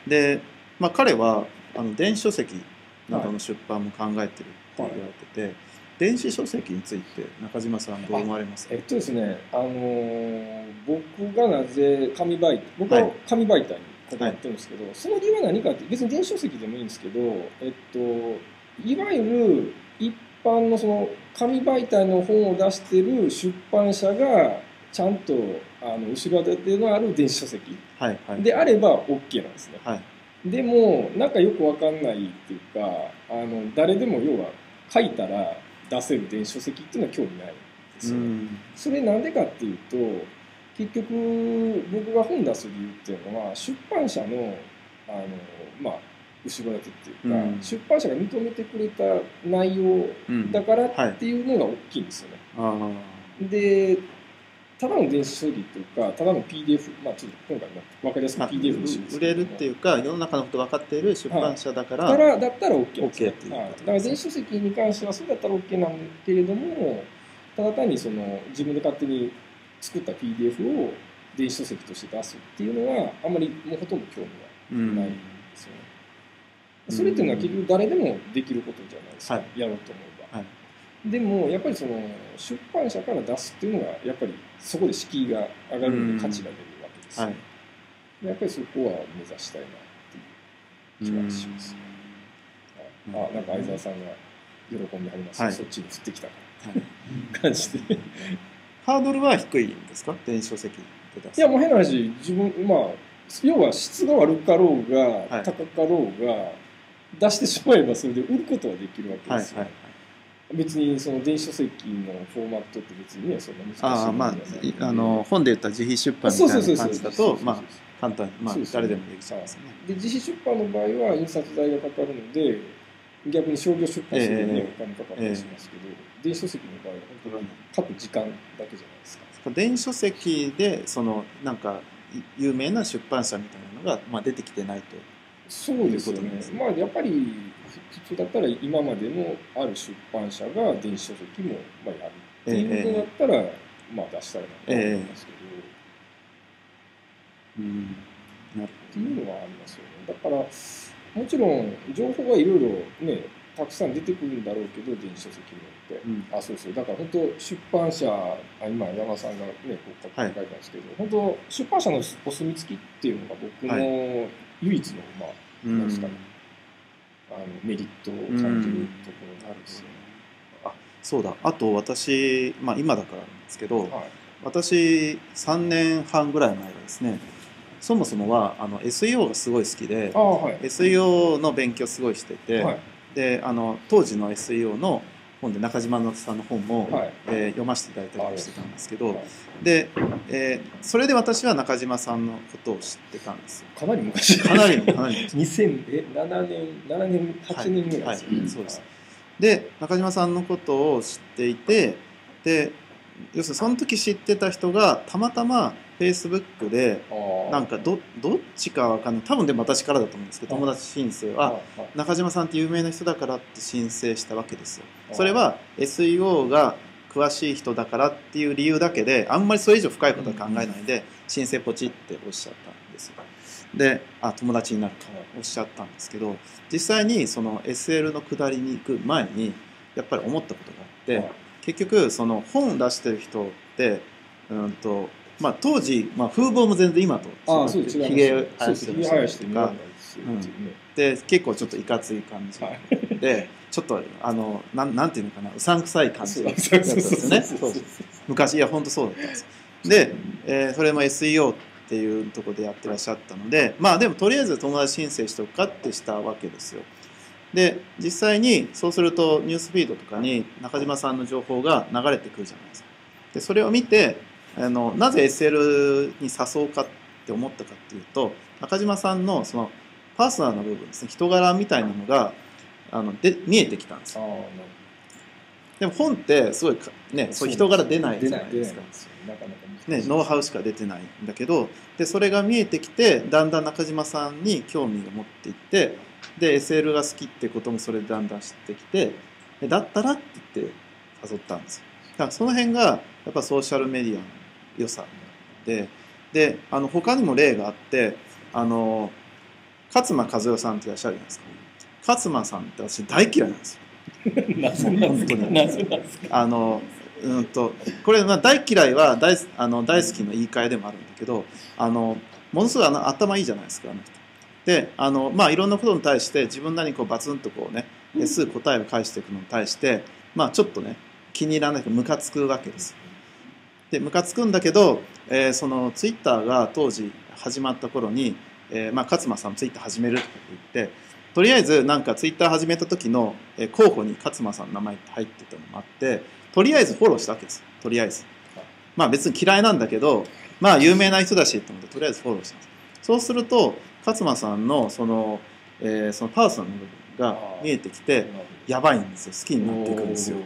で、まあ、彼はあの電子書籍などの出版も考えてるって言われてて、電子書籍について中島さんどう思われます？かえっとですねあのー僕がなぜ紙媒体僕は紙媒体にこだわってるんですけど、その理由は何かって別に電子書籍でもいいんですけどえっといわゆる一般のその紙媒体の本を出してる出版社がちゃんとあの後ろ盾のある電子書籍はいはい。であれば OK なんですね。はいでもなんかよくわかんないっていうかあの誰でも要は書いたら出せる電子書籍っていうのは興味ないんですよ。うん。それなんでかっていうと結局僕が本出す理由っていうのは出版社のあの、まあ、後ろ盾っていうか、うん。出版社が認めてくれた内容うん。だからっていうのが大きいんですよね。あでただの電子書籍というかただの PDF、まあ、ちょっと今回の分かりやすくあ PDF にします売れるっていうか世の中のこと分かっている出版社だから、だからだったら OK です OK っていうことはい、だから電子書籍に関してはそれだったら OK なんだけれどもただ単にその自分で勝手に作った PDF を電子書籍として出すっていうのはあんまりもうほとんど興味はうん。ないんですよね。それっていうのは結局誰でもできることじゃないですか、はやろうと思えば。はい。でもやっぱりその出版社から出すっていうのがやっぱりそこで敷居が上がるので価値が出るわけですよ、はい。でやっぱりそこは目指したいなっていう気はします。うん。あ、なんか相沢さんが喜んではります、はい。そっちに振ってきたかはい。ら感じで。いハードルは低いんですか？電子書籍で出す。や、もう変な話、自分、まあ、要は質が悪かろうが、はい。高かろうが、出してしまえばそれで売ることはできるわけですよ。はいはいはい別にその電子書籍のフォーマットって別にね、そんな難しいああまああの本で言ったら自費出版みたいな感じだとまあ簡単にまあ誰でもできちゃいますね。で自費出版の場合は印刷代がかかるので逆に商業出版するのにお金かかったりしますけど、電子書籍の場合は本当に書く時間だけじゃないですか。電子書籍でそのなんかい有名な出版社みたいなのが、まあ、出てきてないとそうですよね。いうことです。ね。まあやっぱり普通だったら今までのある出版社が電子書籍もまあやるっていうことだったら、まあ出したらなと思いますけど、うん。っていうのはありますよね。だからもちろん情報はいろいろねたくさん出てくるんだろうけど電子書籍によって。うん。あそうそう。だから本当出版社あ今山田さんがねこう書いたんですけど、本当出版社のお墨付きっていうのが僕の唯一の,、まあ、うんなんですかねあのメリットを感じるところなんですよね。あそうだ。あと私、まあ、今だからなんですけど、はい。私3年半ぐらい前はですね。そもそもはあの SEO がすごい好きでああはい。SEO の勉強すごいしてて、はい。であの当時の SEO の本で中島さんの本も、はい。えー読ませていただいたりもしてたんですけど、はい。で、えーそれで私は中島さんのことを知ってたんですよ。かなり昔。かなりかなり2000え7年7年8年ぐらいですよね、はい。はいそうです。で中島さんのことを知っていてで要するにその時知ってた人がたまたま Facebook でああなんかどどっちかわかんない。多分でも私からだと思うんですけどはい。友達申請あはあ中島さんって有名な人だからって申請したわけですよ。あそれは SEO が詳しい人だからっていう理由だけであんまりそれ以上深いことは考えないで申請ポチっておっしゃったんですよ。であ友達になるとおっしゃったんですけど実際にその SL の下りに行く前にやっぱり思ったことがあって、はい結局その本出してる人ってうんとまあ当時、まあ、風貌も全然今とひげ生やしてる人とかうねで。結構ちょっといかつい感じ。はい。でちょっとあのなんなんていうのかなうさんくさい感じ。だったんですよね。昔いや本当そうだったんですで、えーそれも SEO っていうところでやってらっしゃったのでまあでもとりあえず友達申請しとくかってしたわけですよで実際にそうするとニュースフィードとかに中島さんの情報が流れてくるじゃないですか。でそれを見てあのなぜ SL に誘うかって思ったかっていうと中島さんのそのパーソナルな部分ですね人柄みたいなのがあので見えてきたんですよ。でも本ってすごいかねそう人柄出ないじゃないですか。ね、ノウハウしか出てないんだけどでそれが見えてきてだんだん中島さんに興味を持っていってで SL が好きってこともそれでだんだん知ってきてでだったらって言って誘ったんですよ。だからその辺がやっぱソーシャルメディアの良さでであの他にも例があってあの勝間和代さんっていらっしゃるじゃないですか。勝間さんって私大嫌いなんですよ。あのうんとこれまあ大嫌いは大すあの大好きの言い換えでもあるんだけどあのものすごいあの頭いいじゃないですかあの人。であのまあいろんなことに対して自分なりにこうバツンとこうねすぐ答えを返していくのに対してまあちょっとね気に入らないとムカつくわけです。でムカつくんだけど、えーそのツイッターが当時始まった頃に、えーまあ、勝間さんツイッター始めるとか言ってとりあえずなんかツイッター始めた時の、えー候補に勝間さんの名前って入ってたのもあってとりあえずフォローしたわけです。とりあえず。まあ別に嫌いなんだけどまあ有名な人だしと思ってとりあえずフォローしたんですそうすると勝間さんのその,、えーそのパーソナルが見えてきてやばいんですよ。好きになっていくんですよ。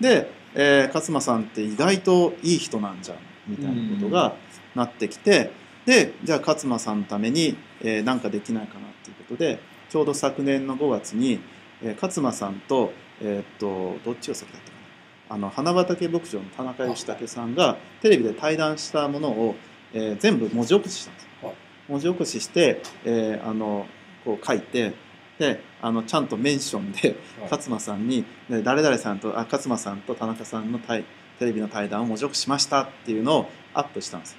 で、えー勝間さんって意外といい人なんじゃんみたいなことがなってきて、でじゃあ勝間さんのために何、えーなんかできないかなっていうことでちょうど昨年の5月に、えー勝間さんと,、えーっとどっちが先だったかな。あの花畑牧場の田中義武さんがテレビで対談したものを、えー全部文字起こししたんです。はい。文字起こしして、えーあのこう書いてであのちゃんとメンションではい。勝間さんにで誰々さんとあ勝間さんと田中さんの対テレビの対談を文字起こししましたっていうのをアップしたんです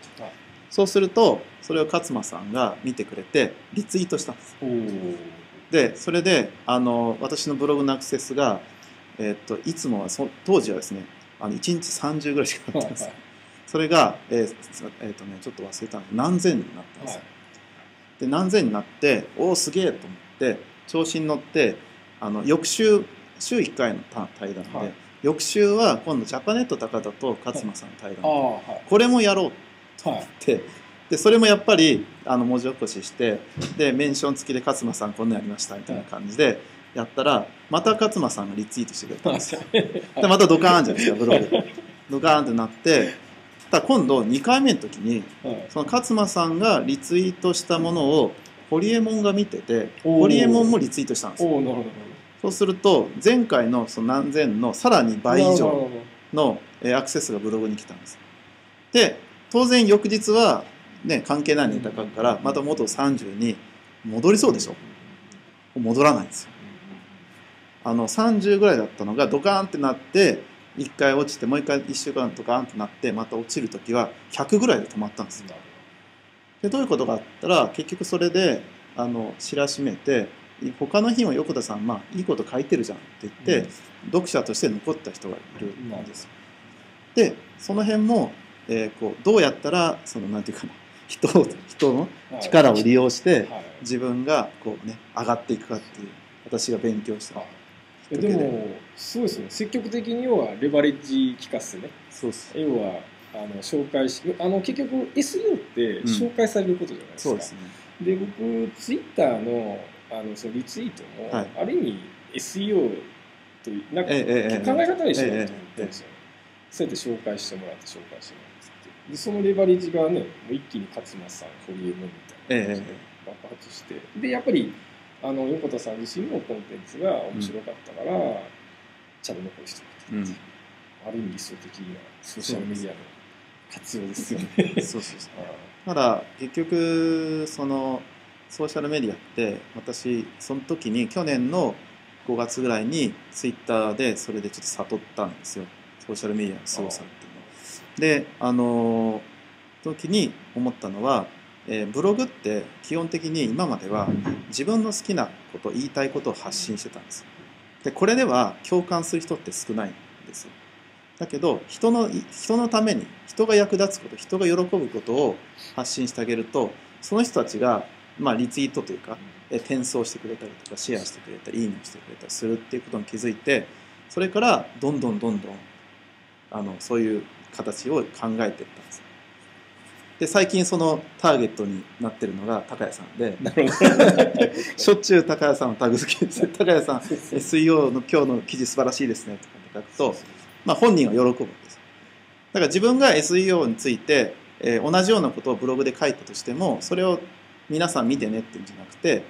そうするとそれを勝間さんが見てくれてリツイートしたんです。でそれであの私のブログのアクセスが、えーっといつもはそ当時はですねあの1日30ぐらいしかなかったんですよそれが、えーえーっとね、ちょっと忘れたんです何千になったんですよ。で何千になっておおすげえと思って調子に乗ってあの翌週週1回のた対談で、はい。翌週は今度ジャパネット高田と勝間さんの対談、ああはい。これもやろうとはい思ってでそれもやっぱりあの文字起こししてでメンション付きで勝間さんこんなのやりましたみたいな感じでやったらまた勝間さんがリツイートしてくれたんですよ。でまたドカーンじゃないですかブログ。ドカーンってなってただ今度2回目の時にはいその勝間さんがリツイートしたものをホリエモンが見てておー。ホリエモンもリツイートしたんですよ。そうすると前回のその何千のさらに倍以上のえーアクセスがブログに来たんです。で当然翌日はね関係ないネタ書くからまた元30に戻りそうでしょ。戻らないんですよ。あの30ぐらいだったのがドカーンってなって1回落ちてもう1回1週間ドカーンってなってまた落ちる時は100ぐらいで止まったんですよ。でどういうことかあったら結局それであの知らしめて他の日も横田さん、まあ、いいこと書いてるじゃんって言って、読者として残った人がいるんですよ。でその辺も、えーこうどうやったらそのなんていうかな 人を人のはい力を利用してはい。自分がこうね上がっていくかっていう私が勉強したで。もそうですね。積極的に要はレバレッジ効かせてね。そうっす。要はあの紹介しあの結局 SEO って紹介されることじゃないですか、そうですね。で僕ツイッターのあのそのリツイートも、はい。ある意味 SEO というなんかええええ考え方にしようと思ってるんええですよ、そうやって紹介してもらって紹介してもらって。でそのレバレッジがねもう一気に勝間さんホリエモンみたいな感じで爆発して、でやっぱりあの横田さん自身もコンテンツが面白かったから、チャンネル残してくれて、う。ん。ある意味理想的なソーシャルメディアの活用ですよね。そうそう。そうあただ結局そのソーシャルメディアって私その時に去年の5月ぐらいにツイッターでそれでちょっと悟ったんですよ。ソーシャルメディアの凄さっていうのを。であの時に思ったのは、えーブログって基本的に今までは自分の好きなこと言いたいことを発信してたんです。でこれでは共感する人って少ないんですよ。だけど人の人のために人が役立つこと人が喜ぶことを発信してあげるとその人たちが、まあ、リツイートというかえ転送してくれたりとかシェアしてくれたりいいねしてくれたりするっていうことに気づいてそれからどんどんどんどんあのそういう形を考えていったんです。で最近そのターゲットになってるのが高谷さんで。しょっちゅう高谷さんをタグ付けして 高谷さんど SEO の今日の記事素晴らしいですねとかって書くと、まあ、本人は喜ぶわけです。だから自分が SEO について、えー同じようなことをブログで書いたとしてもそれを皆さん見てねっていうんじゃなくて、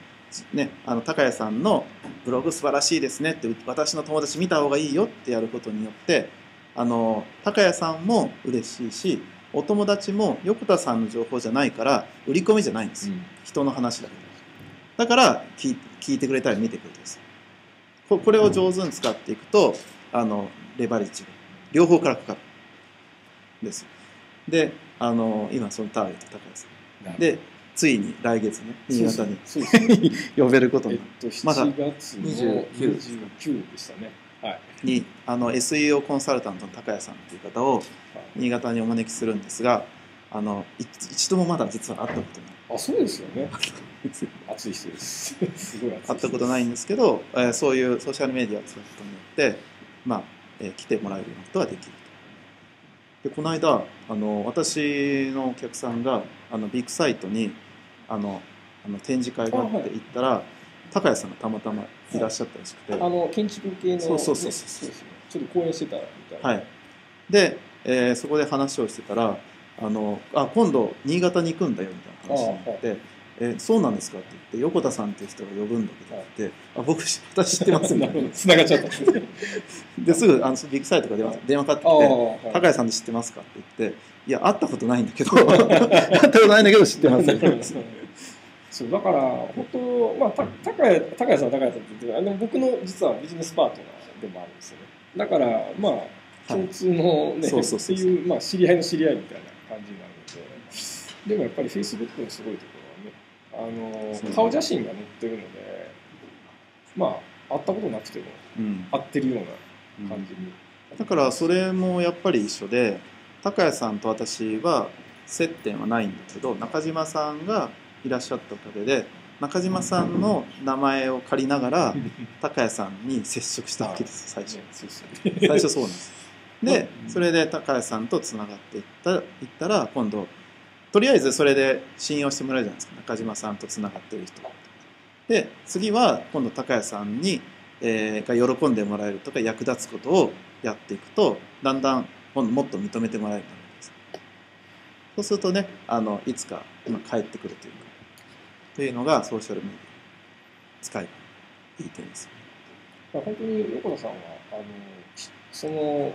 ね、あの高谷さんのブログ素晴らしいですねって私の友達見た方がいいよってやることによってあの高谷さんも嬉しいしお友達も横田さんの情報じゃないから売り込みじゃないんです。よ、人の話だからだから聞い聞いてくれたり見てくれたりする。ここれを上手に使っていくとあのレバレッジが両方からかかるんですであの今そのターゲット高谷さん。でついに来月ね新潟に 呼べることえっにとまだ7月の29 29でしたね。はいにあの SEO コンサルタントの高谷さんという方を新潟にお招きするんですがあのい一度もまだ実は会ったことない。あそうですよね。熱い人です。すごい熱い人会ったことないんですけど、えーそういうソーシャルメディアを使うことによって、まあえー来てもらえるようなことができると。でこの間あの私のお客さんがあのビッグサイトにあのあの展示会があって行ったら、高谷さんがたまたまいらっしゃったらしくて、あの建築系のそうそうそうそうねですね。ちょっと講演してたみたいな。はい、で、えーそこで話をしてたらあのあ今度新潟に行くんだよみたいな話になって「えそうなんですか?」って言って横田さんっていう人が呼ぶんだけどって言って「あ僕私知ってます」みたいな。つ ながっちゃった。ん ですぐあのビッグサイトから電話電話かかってきてはい「高谷さんって知ってますか?」って言って「いや会ったことないんだけど。会ったことないんだけど知ってます」そうだから本当まあた高谷高谷さんは高谷さんって言ってあの僕の実はビジネスパートナーでもあるんですよね。だからまあ共通のね、そうそうそうっていう、まあ、知り合いの知り合いみたいな感じになるのででもやっぱりフェイスブックのすごいところはねあの顔写真が載ってるのでまあ会ったことなくてもうん。会ってるよううんな感じに、だからそれもやっぱり一緒で高谷さんと私は接点はないんだけど中島さんがいらっしゃったおかげで中島さんの名前を借りながら 高谷さんに接触したわけです最初。最初そうなんです。でうん。それで高谷さんとつながっていったいったら今度とりあえずそれで信用してもらえるじゃないですか。中島さんとつながってる人。で次は今度高谷さんに、えーが喜んでもらえるとか役立つことをやっていくとだんだん今度もっと認めてもらえるようになるんです。そうするとねあのいつか今帰ってくるというかというのがソーシャルメディア使いいい点です。まあ本当に横田さんはあのしその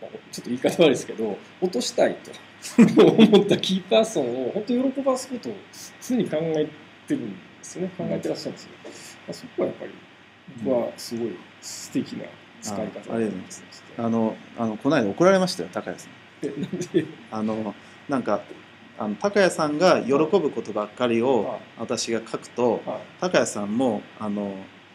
まあちょっと言い方悪いですけど落としたいと 思ったキーパーソンを本当に喜ばすことを常に考えてるんですよね。考えてらっしゃるんですよ、まあ、そこはやっぱり僕はすごい素敵な使い方あありがとうございます。ああのあのこの間怒られましたよ高谷さんで？あのなんかあの高谷さんが喜ぶことばっかりをはい。私が書くとは高谷さんもあの、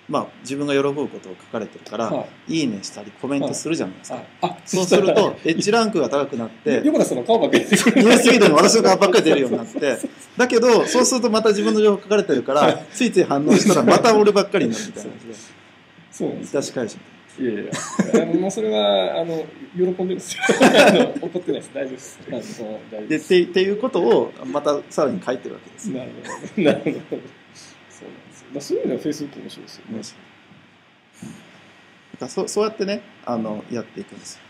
まあ、自分が喜ぶことを書かれてるから、い。はいねしたりコメントするじゃないですか、そうするとエッジランクが高くなって横田さんの顔ばっかり出てくる。ニュースフィードに私の顔ばっかり出るようになって。だけどそうするとまた自分の情報書かれてるからついつい反応したらまた俺ばっかりになるみたいな感じで。そうなんです致し返しいやいや。あのもうそれはあの喜んでるんですよ。あ の怒ってないです。大丈夫です。あのその大丈夫でってっていうことをまたさらに書いてるわけです。なるほど。なるほど。そうなんですよ。まあ、そういう意味ではフェイスブック面白いです。よね。だからそそうやってねあのやっていくんですよ。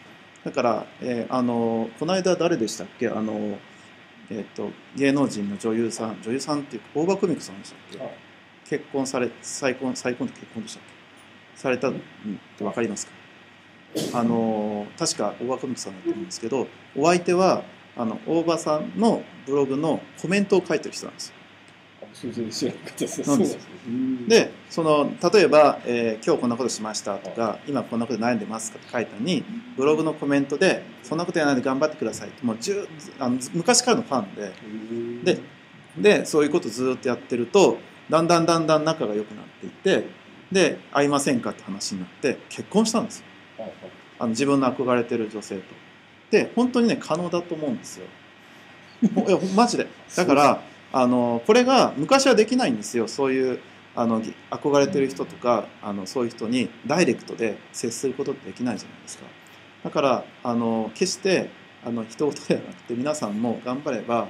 だから、えーあのこの間誰でしたっけ？あの、えー、と芸能人の女優さん。女優さんっていうか大場久美子さんでしたっけ、はい。結婚され再婚再婚って結婚でしたっけ？されたうんって分かりますか？あの確か大場久美子さんだと思うんですけどお相手はあの大場さんのブログのコメントを書いてる人なんです。よ。でその例えば、えー今日こんなことしました」とか「今こんなことで悩んでますか?」って書いたのにブログのコメントで「そんなことやらないで頑張ってください」ってもうあのず昔からのファンでででそういうことずっとやってるとだんだんだんだん仲が良くなっていってで会いませんかって話になって結婚したんですよ。あの自分の憧れてる女性と。で本当にね可能だと思うんですよ。ほいやマジで。だからあのこれが昔はできないんですよ。そういうあのぎ憧れてる人とかあのそういう人にダイレクトで接することってできないじゃないですか。だからあの決してあの人事ではなくて皆さんも頑張れば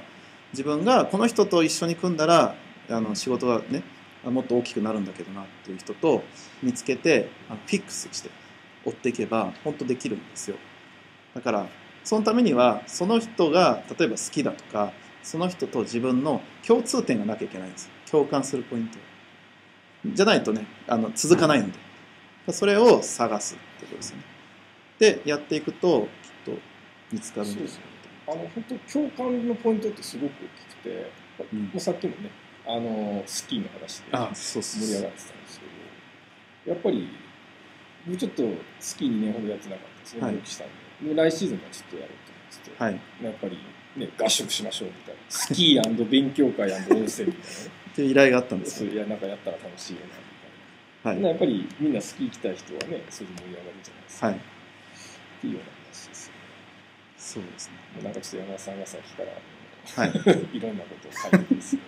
自分がこの人と一緒に組んだらあの仕事がねもっと大きくなるんだけどなっていう人と見つけてあのフィックスして追っていけば本当できるんですよ。だからそのためにはその人が例えば好きだとかその人と自分の共通点がなきゃいけないんです。共感するポイントじゃないとねあの続かないので。それを探すってことですよね。でやっていくときっと見つかるんですよあの本当共感のポイントってすごく大きくて、うん。もうさっきもねあのスキーの話で盛り上がってたんですけどやっぱり僕ちょっとスキー2年ほどやってなかったですね、はい。したんでで来シーズンからちょっとやろうと思ってて、はい。やっぱり、ね、合宿しましょうみたいな。スキー勉強会温泉みたいな。ねって依頼があったんですいやなんかやったら楽しいよなみたいな、はい。やっぱりみんなスキー行きたい人はねそれで盛り上がるじゃないですか、はい。っていうような話ですよね。そうですね。もうなんかちょっと山田さんがさっきからはい。いろんなことを書いてですね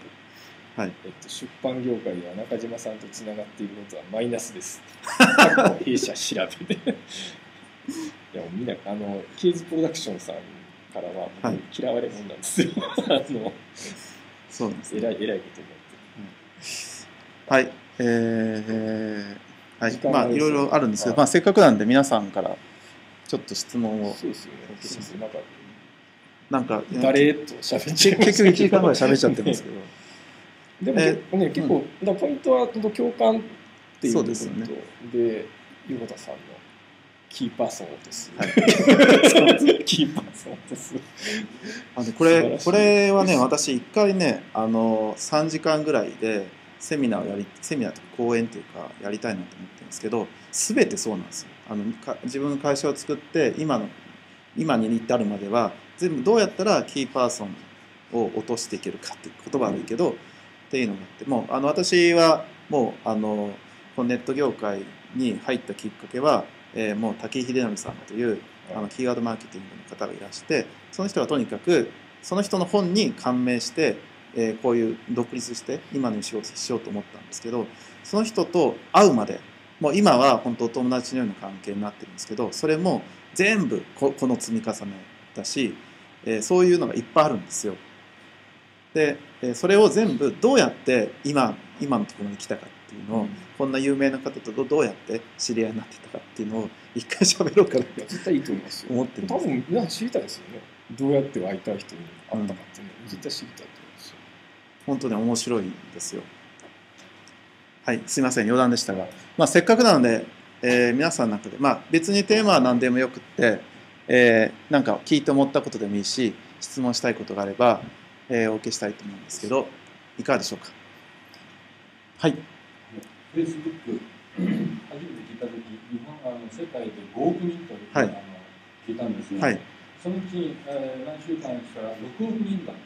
はい。えっと、出版業界では中島さんとつながっていることはマイナスです。弊社調べて。いや、もうみんな、あの、ケーズプロダクションさんからは、僕はい嫌われ者なんですよ。あの、そうなんですね。えらい、えらいことになって。はい、えー、はい。まあないろいろあるんですけど、はい。まあせっかくなんで皆さんからちょっと質問を。そうですよね。そうですなんか、なんか誰と喋っちゃ結局1時間ぐらい喋っちゃってますけど、でも、えね、結構、だからポイントは共感っていうそポイントうですよね。で横田さんのキーパーソンを落とす、はい。キーパーソンを落とす。あのこれこれはね私一回ねあの3時間ぐらいでセミナーをやりセミナーとか講演というかやりたいなと思ってるんですけど全てそうなんですよ。あのか自分の会社を作って今の今に至るまでは全部どうやったらキーパーソンを落としていけるかって言葉悪いけど、っていうのがあってもうあの私はもうあのこのネット業界に入ったきっかけは、えーもう滝井秀則さんというあのキーワードマーケティングの方がいらしてその人がとにかくその人の本に感銘して、えーこういう独立して今の仕事しようと思ったんですけどその人と会うまでもう今は本当お友達のような関係になってるんですけどそれも全部ここの積み重ねだし、えーそういうのがいっぱいあるんですよ。で、えーそれを全部どうやって今今のところに来たかっていうのを、こんな有名な方とどどうやって知り合いになってたかっていうのを一回喋ろうかなと絶対いいと思いますよ。思ってるんです。多分皆さん知りたいですよね。どうやって会いたい人に会ったかっていうの絶対知りたいと思うんですよ。本当に面白いんですよ。はい、すいません。余談でしたが、まあ、せっかくなので、えー皆さんの中で、まあ、別にテーマは何でもよくって、えーなんか聞いて思ったことでもいいし質問したいことがあれば、えーお受けしたいと思うんですけどいかがでしょうか？はい。フェイスブック、初めて聞いたとき、日本あの世界で5億人という、はい。あの聞いたんですが、はい。そのうち、えー何週間したら6億人だと。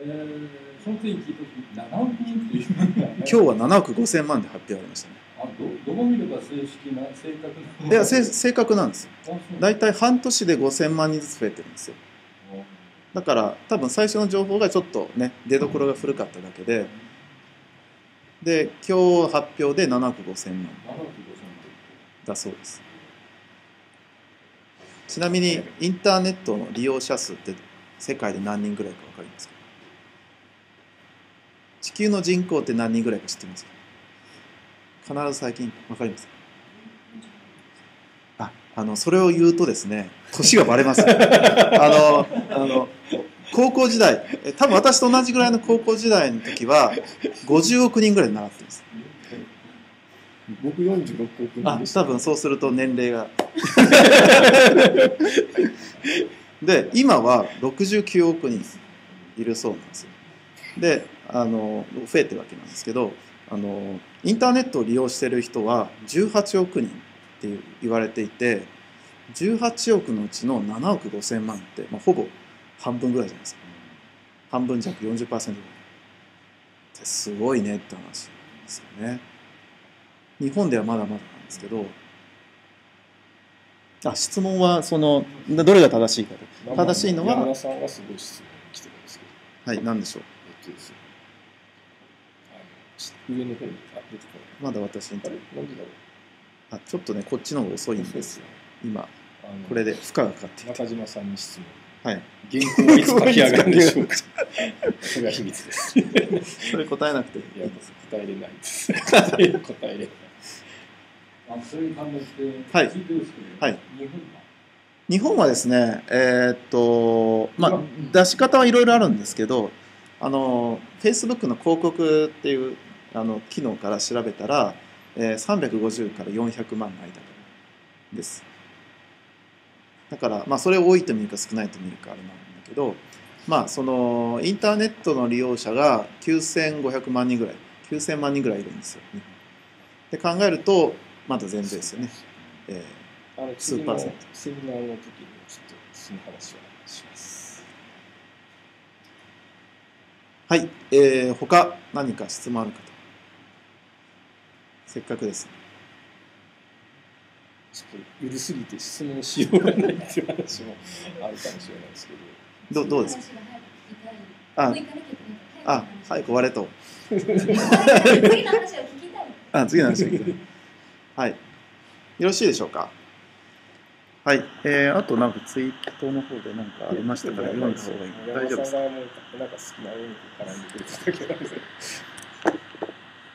えーその次聞いたとき、7億人という 今日は7億5千万で発表ありましたね。あどどこ見れば正式な、正確な。いやせ正確なんですよ。大体半年で5千万人ずつ増えてるんですよだから多分最初の情報がちょっとね出どころが古かっただけでで今日発表で7億5千万。だそうです。ちなみにインターネットの利用者数って世界で何人ぐらいか分かりますか？地球の人口って何人ぐらいか知ってますか？必ず最近分かりますか？ああのそれを言うとですね年がバレます あのあの高校時代え多分私と同じぐらいの高校時代の時は50億人ぐらいに習ってます。僕46億人あ多分そうすると年齢が。で今は69億人いるそうなんですよ。であの増えてるわけなんですけどあのインターネットを利用してる人は18億人っていう言われていて18億のうちの7億5千万って、まあ、ほぼ半分ぐらいじゃないですか。半分弱40%ぐらい。ってすごいねって話ですよね。日本ではまだまだなんですけどあ質問はそのどれが正しいかと正しいのは山田さんがすごい質問来てるんですけど、はい何でしょう？えっとですね、あの上の方にあ出てこまだ私にない。あれ？なんでだろう？あちょっとねこっちの方が遅いんですよ。今これで負荷がかかって中島さんに質問。はい。原稿はいつ書き上がるんでしょうか？それが秘密です。い それ答えなくていやいです答えれないです。答えれない。あそれに関連して、はい。聞いてるんですけど、はい。日本は？日本はですねえーっとまあま出し方はいろいろあるんですけどあの Facebook の広告っていうあの機能から調べたら、えー、350から400万の間ですだから、まあ、それを多いと見るか少ないと見るかあれなんだけどまあそのインターネットの利用者が9500万人ぐらい9000万人ぐらいいるんですよ日本。で考えるとまだ全然ですよね、えあの数パーセント。セミナーの時にちょっとその話はします。ーはい、えー、他何か質問ある方？せっかくですちょっとゆるすぎて質問しようがないっていう話もあるかもしれないですけど。どどうですか？あ。あ、あ早く終われと。次の話を聞きたい。あ次の話を聞きたい。はい。よろしいでしょうか？はい、えー、あとなんかツイートの方で何かありましたか？ら読んだ方がいい大丈夫で。す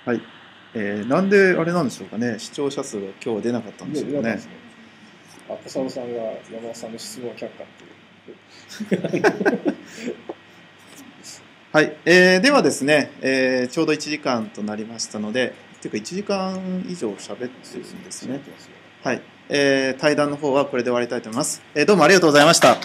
はい、えー、なんであれなんでしょうかね。視聴者数が今日は出なかったんでしょうかね。あ、小沢さんが山田さんの質問は却下っていう。はい、えー、ではですね、えー、ちょうど1時間となりましたのでていうか1時間以上喋ってるんですね。はい、えー、対談の方はこれで終わりたいと思います、えー、どうもありがとうございました